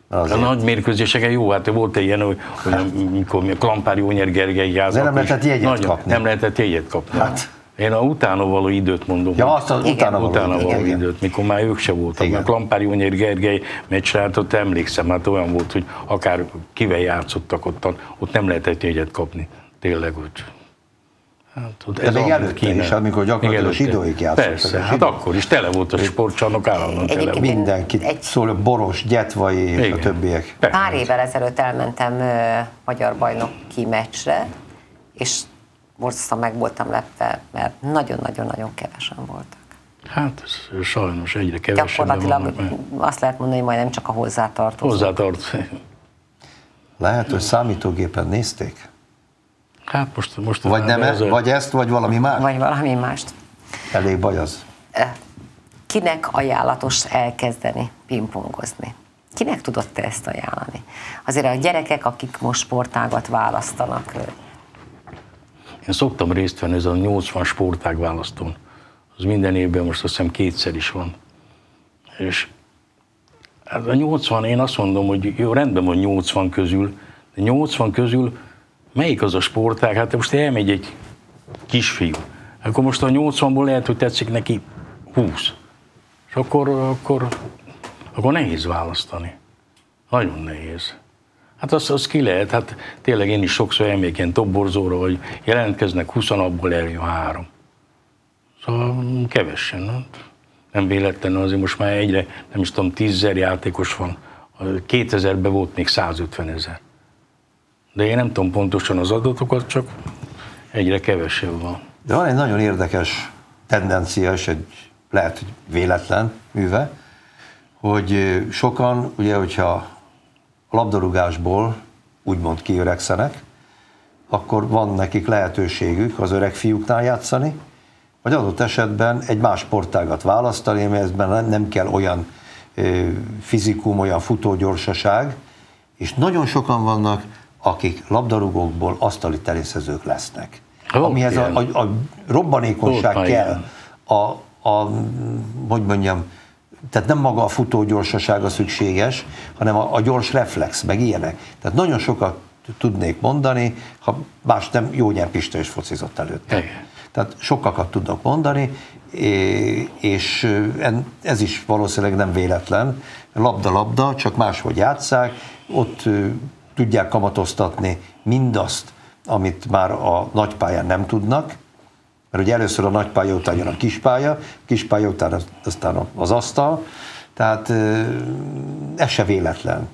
mert A azért nagy mérkőzéseken jó, hát volt egy ilyen, hogy, hogy amikor mi a Klampár Jónyer Gergely játszott. nem lehetett jegyet kapni. Nem lehetett jegyet kapni. Hát. Én a utána való időt mondom. Ja, azt az utána való utána való igen. időt, mikor már ők se voltak. Igen. A Klampár Jónyer Gergely meccsre, hát ott emlékszem, hát olyan volt, hogy akár kivel játszottak ott, ott nem lehetett jegyet kapni. Tényleg, hogy Hát, ott De még olyan, előtte mint is, amikor gyakorlatilag Még a zsidóik játszottak. Persze, hát akkor is tele volt a sportcsarnok, állandóan tele volt. Mindenki Egy- szól, Boros, Gyetvai és a többiek. Persze. Pár évvel ezelőtt elmentem ö, magyar bajnoki meccsre, és borzasztóan meg voltam lepve, mert nagyon-nagyon-nagyon kevesen voltak. Hát ez sajnos egyre kevesebben Gyakorlatilag vannak. mert azt lehet mondani, hogy majdnem csak a hozzátartozó. Hozzátart. Lehet, hogy számítógépen nézték? Hát most, most Vagy, nem, ez a- vagy ezt, vagy valami más? Vagy valami mást. Elég baj az. Kinek ajánlatos elkezdeni pingpongozni? Kinek tudod te ezt ajánlani? Azért a gyerekek, akik most sportágat választanak, Én szoktam részt venni ezen a 80 sportág választón. Az minden évben most azt hiszem kétszer is van. És a 80, én azt mondom, hogy jó, rendben van 80 közül, de 80 közül melyik az a sportág? Hát most elmegy egy kisfiú. Akkor most a 80-ból lehet, hogy tetszik neki 20. És akkor, akkor, akkor nehéz választani. Nagyon nehéz. Hát az, az ki lehet, hát tényleg én is sokszor elmegyek ilyen toborzóra, hogy jelentkeznek 20 abból eljön három. Szóval kevesen. Nem véletlenül azért most már egyre, nem is tudom, 10 ezer játékos van. A 2000-ben volt még 150 ezer. De én nem tudom pontosan az adatokat, csak egyre kevesebb van. De van egy nagyon érdekes tendencia, és egy lehet, hogy véletlen műve, hogy sokan, ugye, hogyha labdarúgásból úgymond kiöregszenek, akkor van nekik lehetőségük az öreg fiúknál játszani, vagy adott esetben egy más sportágat választani, mert ezben nem kell olyan fizikum, olyan futógyorsaság, és nagyon sokan vannak, akik labdarúgókból asztali teniszezők lesznek. Ó, Amihez a, ilyen. a, a robbanékonyság Ott már kell, a, a, hogy mondjam, tehát nem maga a futó gyorsasága szükséges, hanem a, a gyors reflex, meg ilyenek. Tehát nagyon sokat tudnék mondani, ha más nem, jó nyelv Pista is focizott előtte. Igen. Tehát sokakat tudnak mondani, és ez is valószínűleg nem véletlen. Labda-labda, csak máshogy játszák, ott tudják kamatoztatni mindazt, amit már a nagypályán nem tudnak, mert ugye először a nagypálya után jön a kispálya, kispálya után az- aztán az asztal, tehát ez se véletlen.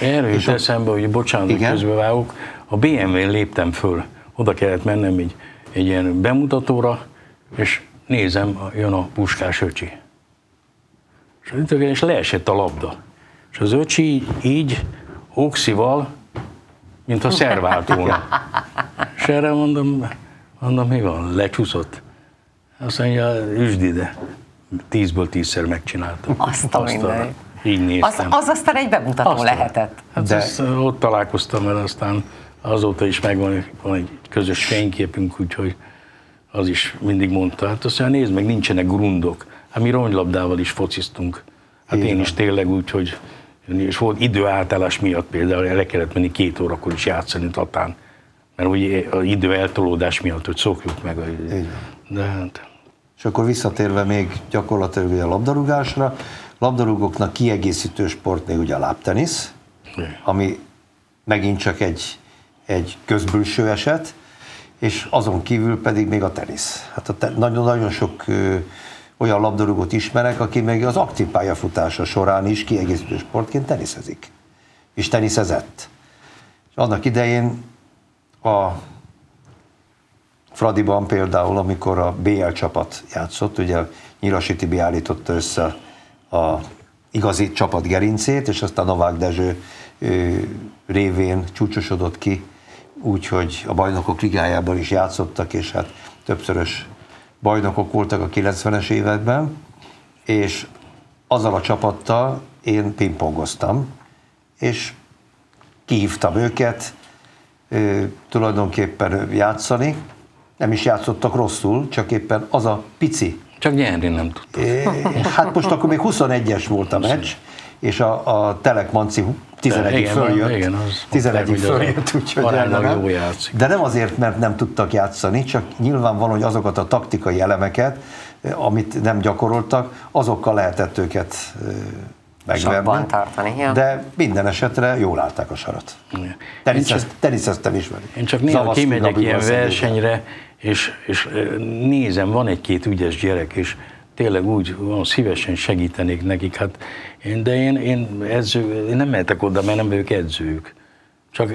Erről jut a- eszembe, hogy bocsánat, Igen? közbevágok, a BMW-n léptem föl, oda kellett mennem egy, egy ilyen bemutatóra, és nézem, jön a puskás öcsi. És, és leesett a labda. És az öcsi így, így oxival, mint a szervált volna. És erre mondom, mondom, mi van, lecsúszott. Azt mondja, üsd ide. Tízből tízszer megcsináltam. Azt a minden. Így néztem. Az, az aztán egy bemutató Aztán. lehetett. Hát De- De... ott találkoztam vele, aztán azóta is megvan van egy közös fényképünk, úgyhogy az is mindig mondta, hát azt mondja, nézd meg, nincsenek grundok. Hát mi ronylabdával is fociztunk. Hát Igen. én is tényleg úgy, hogy és volt időátállás miatt például le kellett menni két órakor is játszani Tatán. Mert ugye az idő eltolódás miatt, hogy szokjuk meg. De hát, És akkor visszatérve még gyakorlatilag a labdarúgásra, labdarúgóknak kiegészítő sport még ugye a lábtenisz, ami megint csak egy, egy közbülső eset, és azon kívül pedig még a tenisz. Hát a te, nagyon, nagyon sok olyan labdarúgót ismerek, aki még az aktív pályafutása során is kiegészítő sportként teniszezik. És teniszezett. És annak idején a Fradiban például, amikor a BL csapat játszott, ugye Nyirasi Tibi állította össze a igazi csapat gerincét, és aztán Novák Dezső ö, révén csúcsosodott ki, úgyhogy a bajnokok ligájában is játszottak, és hát többszörös bajnokok voltak a 90-es években, és azzal a csapattal én pingpongoztam, és kihívtam őket ö, tulajdonképpen játszani. Nem is játszottak rosszul, csak éppen az a pici. csak nyerni nem tudtam. É, hát most akkor még 21-es volt a meccs, és a, a Telek Manci 11 Igen, följött. igen, az 11 mondták, hogy följött, úgyhogy aránylag ellene. jól játszik. De nem azért, mert nem tudtak játszani, csak nyilvánvaló, hogy azokat a taktikai elemeket, eh, amit nem gyakoroltak, azokkal lehetett őket eh, megverni. Tartani, ja. De minden esetre jól állták a sarat. Teniszeztem is velük. Én csak néha kimegyek ilyen versenyre, és, és ö, nézem, van egy-két ügyes gyerek, és tényleg úgy van, szívesen segítenék nekik, hát én, de én, én, edző, én nem mehetek oda, mert nem vagyok edzők. Csak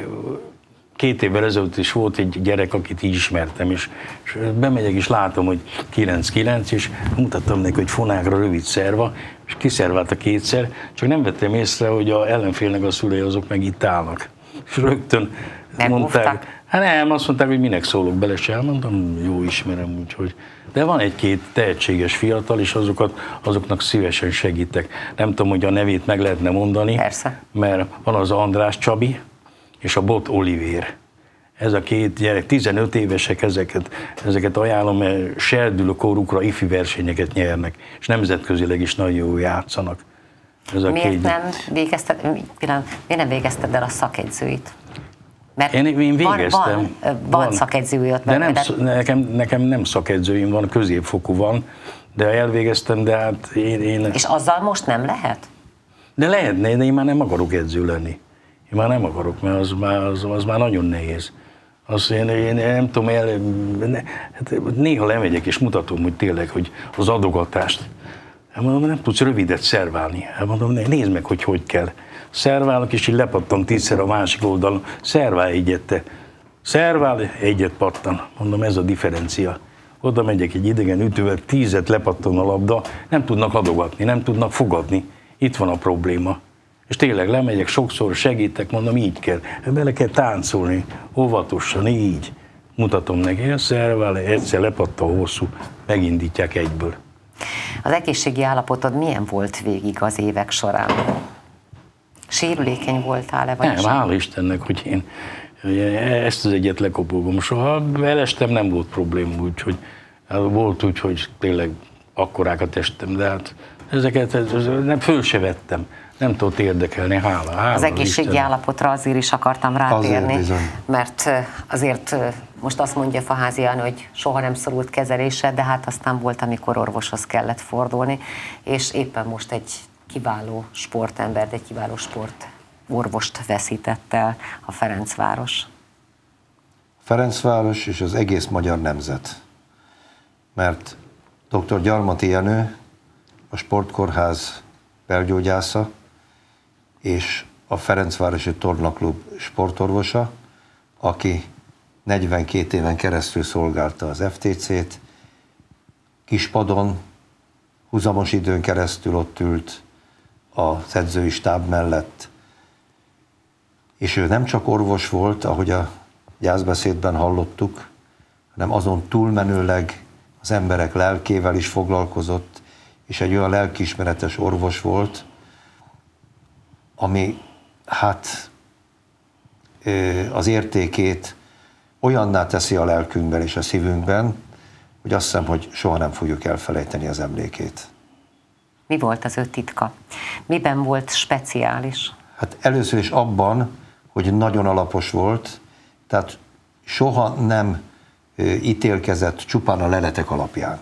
két évvel ezelőtt is volt egy gyerek, akit így ismertem, és, és bemegyek, és látom, hogy 9-9, és mutattam neki, hogy fonágra rövid szerva, és kiszerválta kétszer, csak nem vettem észre, hogy a ellenfélnek a szülei azok meg itt állnak. És rögtön Megóvtak? mondták, Hát nem, azt mondták, hogy minek szólok bele, se elmondtam, jó ismerem, úgyhogy. De van egy-két tehetséges fiatal, és azokat, azoknak szívesen segítek. Nem tudom, hogy a nevét meg lehetne mondani. Persze. Mert van az András Csabi, és a Bot Olivér. Ez a két gyerek, 15 évesek, ezeket, ezeket ajánlom, mert serdülő korukra ifi versenyeket nyernek, és nemzetközileg is nagyon jól játszanak. Ez a Miért két nem végezted, pillanat, miért nem végezted el a szakegyzőit? Mert Én, én végeztem. Van, van, van, szakegyzői ott, De nem, sz- nekem, nekem nem szakedzőim van, középfokú van, de elvégeztem, de hát én, én és azzal most nem lehet? de lehetne, de én már nem akarok edző lenni. Én már nem akarok, mert az már, az, az már nagyon nehéz. Azt én, én nem tudom, el, ne, hát néha lemegyek és mutatom, hogy tényleg, hogy az adogatást. Hát mondom, nem tudsz rövidet szerválni. Hát mondom, "Ne, nézd meg, hogy hogy kell. Szerválok, és így lepattam tízszer a másik oldalon. Szervál egyet te. Szervál, egyet pattan. Mondom, ez a differencia. Oda megyek egy idegen ütővel, tízet lepattan a labda, nem tudnak adogatni, nem tudnak fogadni. Itt van a probléma. És tényleg lemegyek, sokszor segítek, mondom, így kell. Bele kell táncolni, óvatosan, így. Mutatom neki, a szervál, egyszer lepattan hosszú, megindítják egyből. Az egészségi állapotod milyen volt végig az évek során? Sérülékeny voltál-e? Vagy Nem, sem? hála Istennek, hogy én ezt az egyet lekopogom. Soha elestem, nem volt probléma, úgyhogy hát volt úgy, hogy tényleg akkorákat estem, de hát ezeket ez, ez, nem föl se vettem. Nem tudott érdekelni, hála. hála Az egészségi Istennek. állapotra azért is akartam rátérni, Azért mert azért most azt mondja Faházi Jan, hogy soha nem szorult kezelésre, de hát aztán volt, amikor orvoshoz kellett fordulni, és éppen most egy kiváló sportembert, egy kiváló sport orvost veszített el a Ferencváros. Ferencváros és az egész magyar nemzet. Mert dr. Gyarmati Jenő, a sportkórház belgyógyásza, és a Ferencvárosi Tornaklub sportorvosa, aki 42 éven keresztül szolgálta az FTC-t, Kispadon, húzamos időn keresztül ott ült, az edzői stáb mellett. És ő nem csak orvos volt, ahogy a gyászbeszédben hallottuk, hanem azon túlmenőleg az emberek lelkével is foglalkozott, és egy olyan lelkiismeretes orvos volt, ami hát az értékét olyanná teszi a lelkünkben és a szívünkben, hogy azt hiszem, hogy soha nem fogjuk elfelejteni az emlékét. Mi volt az ő titka? Miben volt speciális? Hát először is abban, hogy nagyon alapos volt, tehát soha nem ítélkezett csupán a leletek alapján.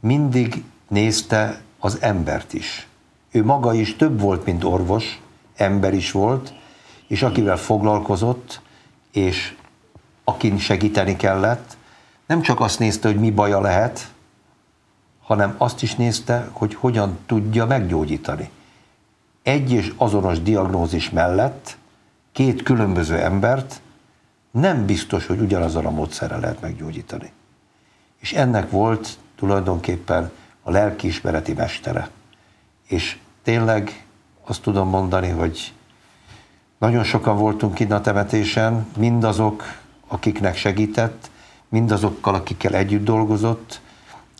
Mindig nézte az embert is. Ő maga is több volt, mint orvos, ember is volt, és akivel foglalkozott, és akin segíteni kellett, nem csak azt nézte, hogy mi baja lehet, hanem azt is nézte, hogy hogyan tudja meggyógyítani. Egy és azonos diagnózis mellett két különböző embert nem biztos, hogy ugyanazzal a módszerrel lehet meggyógyítani. És ennek volt tulajdonképpen a lelkiismereti mestere. És tényleg azt tudom mondani, hogy nagyon sokan voltunk itt a temetésen, mindazok, akiknek segített, mindazokkal, akikkel együtt dolgozott.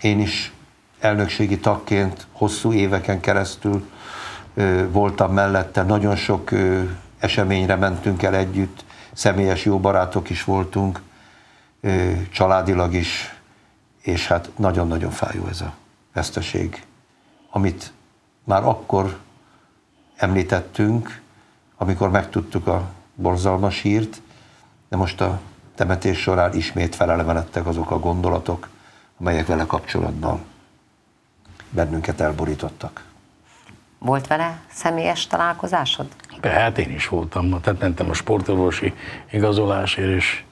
Én is elnökségi tagként hosszú éveken keresztül voltam mellette, nagyon sok eseményre mentünk el együtt, személyes jó barátok is voltunk, családilag is, és hát nagyon-nagyon fájó ez a veszteség, amit már akkor említettünk, amikor megtudtuk a borzalmas hírt, de most a temetés során ismét felelevenedtek azok a gondolatok, amelyek vele kapcsolatban bennünket elborítottak. Volt vele személyes találkozásod? Hát én is voltam, tehát mentem a sportorvosi igazolásért, és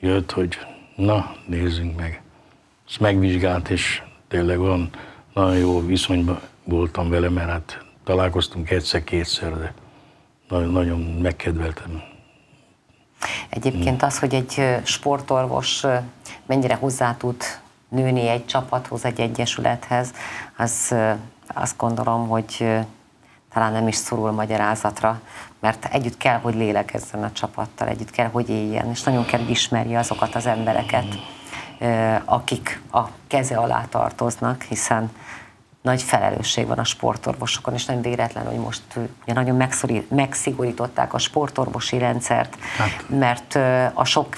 jött, hogy na, nézzünk meg. Ezt megvizsgált, és tényleg olyan nagyon jó viszonyban voltam vele, mert hát találkoztunk egyszer-kétszer, de nagyon, nagyon megkedveltem. Egyébként az, hogy egy sportorvos mennyire hozzá tud nőni egy csapathoz, egy egyesülethez, az azt gondolom, hogy talán nem is szorul magyarázatra, mert együtt kell, hogy lélegezzen a csapattal, együtt kell, hogy éljen, és nagyon kell, hogy ismerje azokat az embereket, akik a keze alá tartoznak, hiszen nagy felelősség van a sportorvosokon, és nem véletlen, hogy most ugye nagyon megszigorították a sportorvosi rendszert, hát. mert a sok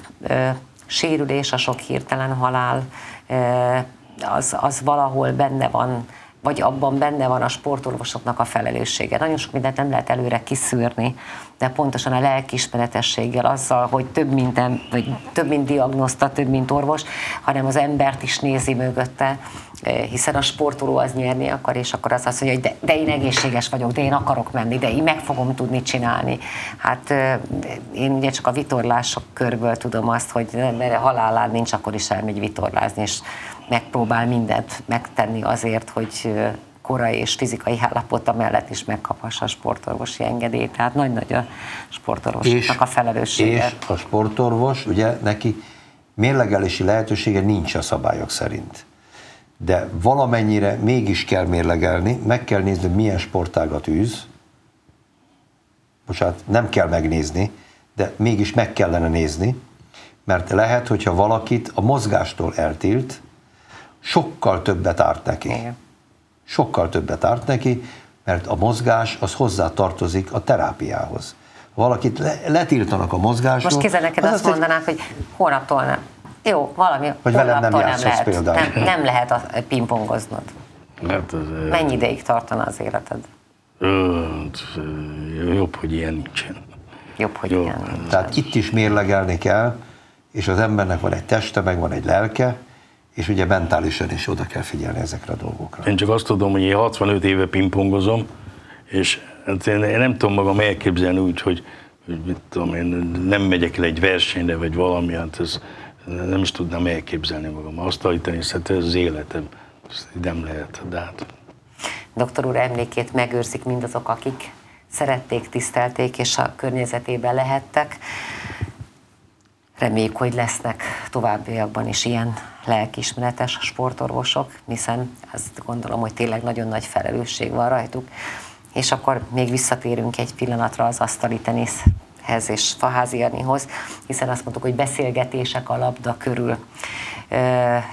sérülés, a sok hirtelen halál, az, az valahol benne van vagy abban benne van a sportorvosoknak a felelőssége. Nagyon sok mindent nem lehet előre kiszűrni, de pontosan a lelkismeretességgel, azzal, hogy több, mint, vagy több mint diagnoszta, több, mint orvos, hanem az embert is nézi mögötte, eh, hiszen a sportoló az nyerni akar, és akkor az azt mondja, hogy de, de én egészséges vagyok, de én akarok menni, de én meg fogom tudni csinálni. Hát eh, én ugye csak a vitorlások körből tudom azt, hogy mert halálán nincs, akkor is elmegy vitorlázni, és megpróbál mindent megtenni azért, hogy korai és fizikai állapota mellett is megkaphassa a sportorvosi engedélyt. Tehát nagy-nagy a sportorvosnak a felelőssége. És a sportorvos, ugye neki mérlegelési lehetősége nincs a szabályok szerint. De valamennyire mégis kell mérlegelni, meg kell nézni, milyen sportágat űz. Most hát nem kell megnézni, de mégis meg kellene nézni, mert lehet, hogyha valakit a mozgástól eltilt, sokkal többet árt neki. Igen. Sokkal többet árt neki, mert a mozgás az hozzá tartozik a terápiához. Valakit le, letiltanak a mozgásról. Most kézzel neked azt, azt mondanák, hogy holnaptól nem. Jó, valami Hogy velem nem, nem lehet. Például. Nem, nem lehet a pingpongoznod. Hát az, Mennyi ideig tartana az életed? jobb, hogy ilyen nincsen. Jobb, hogy jobb. ilyen nincsen. Tehát itt is mérlegelni kell, és az embernek van egy teste, meg van egy lelke, és ugye mentálisan is oda kell figyelni ezekre a dolgokra. Én csak azt tudom, hogy én 65 éve pingpongozom, és hát én, én nem tudom magam elképzelni úgy, hogy, hogy mit tudom, én nem megyek le egy versenyre, vagy valami, hát ez, nem is tudnám elképzelni magam. Azt állítani, hát ez az életem, ezt nem lehet, de hát. Doktor úr emlékét megőrzik mindazok, akik szerették, tisztelték, és a környezetében lehettek. Reméljük, hogy lesznek továbbiakban is ilyen lelkismeretes sportorvosok, hiszen ezt gondolom, hogy tényleg nagyon nagy felelősség van rajtuk. És akkor még visszatérünk egy pillanatra az asztali teniszhez és Faházi Janihoz, hiszen azt mondtuk, hogy beszélgetések a labda körül.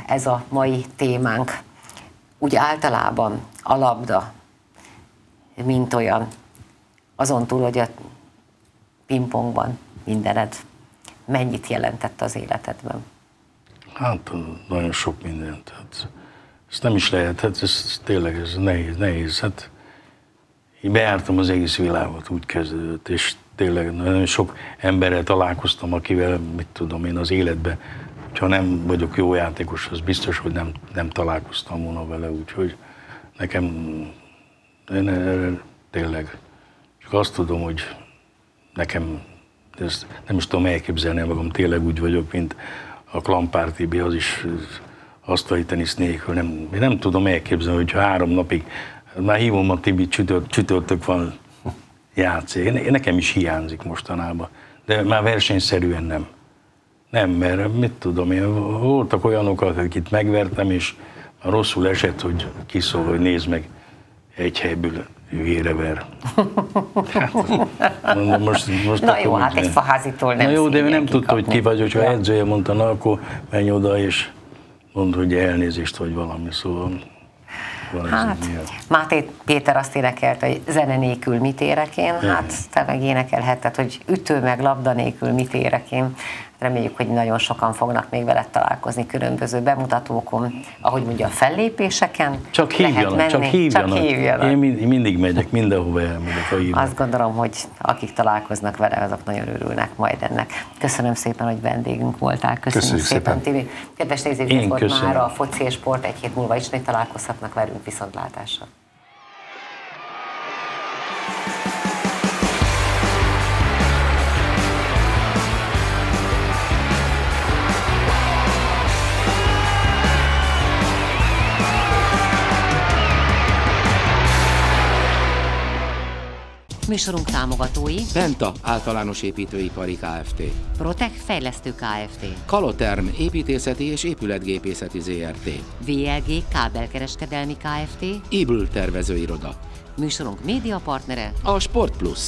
Ez a mai témánk. Úgy általában a labda, mint olyan, azon túl, hogy a pingpongban mindened mennyit jelentett az életedben? Hát nagyon sok mindent. Hát, ezt nem is lehet, hát ez, tényleg ez nehéz, nehéz. Hát, én bejártam az egész világot, úgy kezdődött, és tényleg nagyon sok emberrel találkoztam, akivel, mit tudom én, az életben, ha nem vagyok jó játékos, az biztos, hogy nem, nem találkoztam volna vele, úgyhogy nekem én, tényleg csak azt tudom, hogy nekem ezt nem is tudom elképzelni magam, tényleg úgy vagyok, mint a Klampár az is asztali tenisz nélkül. Nem, én nem tudom elképzelni, hogy három napig, már hívom a Tibi csütört, csütörtök van játszik. Én, nekem is hiányzik mostanában, de már versenyszerűen nem. Nem, mert mit tudom én, voltak olyanok, akik megvertem, és rosszul esett, hogy kiszól, hogy nézd meg egy helyből hülyére ver. Hát, mondom, most, most Na jó, hát egy faházitól nem Na jó, de ő nem tudta, hogy ki vagy, hogyha ja. edzője mondta, na akkor menj oda, és mondd, hogy elnézést, vagy valami, szóval Hát, Máté Péter azt énekelt, hogy zene nélkül mit érek én, hát te meg énekelhetted, hogy ütő meg labda nélkül mit érek én. Reméljük, hogy nagyon sokan fognak még veled találkozni különböző bemutatókon, ahogy mondja, a fellépéseken. Csak hívjanak, menni, csak hívjanak. Csak hívjanak. Én mindig megyek, mindenhova elmegyek, ha hívnak. Azt gondolom, hogy akik találkoznak vele, azok nagyon örülnek majd ennek. Köszönöm szépen, hogy vendégünk voltál. Köszönjük, Köszönjük szépen, Tibi. Kedves nézők, ez volt már a Foci és Sport. Egy hét múlva ismét találkozhatnak velünk viszontlátásra. Műsorunk támogatói Penta általános építőipari Kft. Protech fejlesztő Kft. Kaloterm építészeti és épületgépészeti ZRT. VLG kábelkereskedelmi Kft. Ibl tervezőiroda. Műsorunk média partnere a Sport Plus.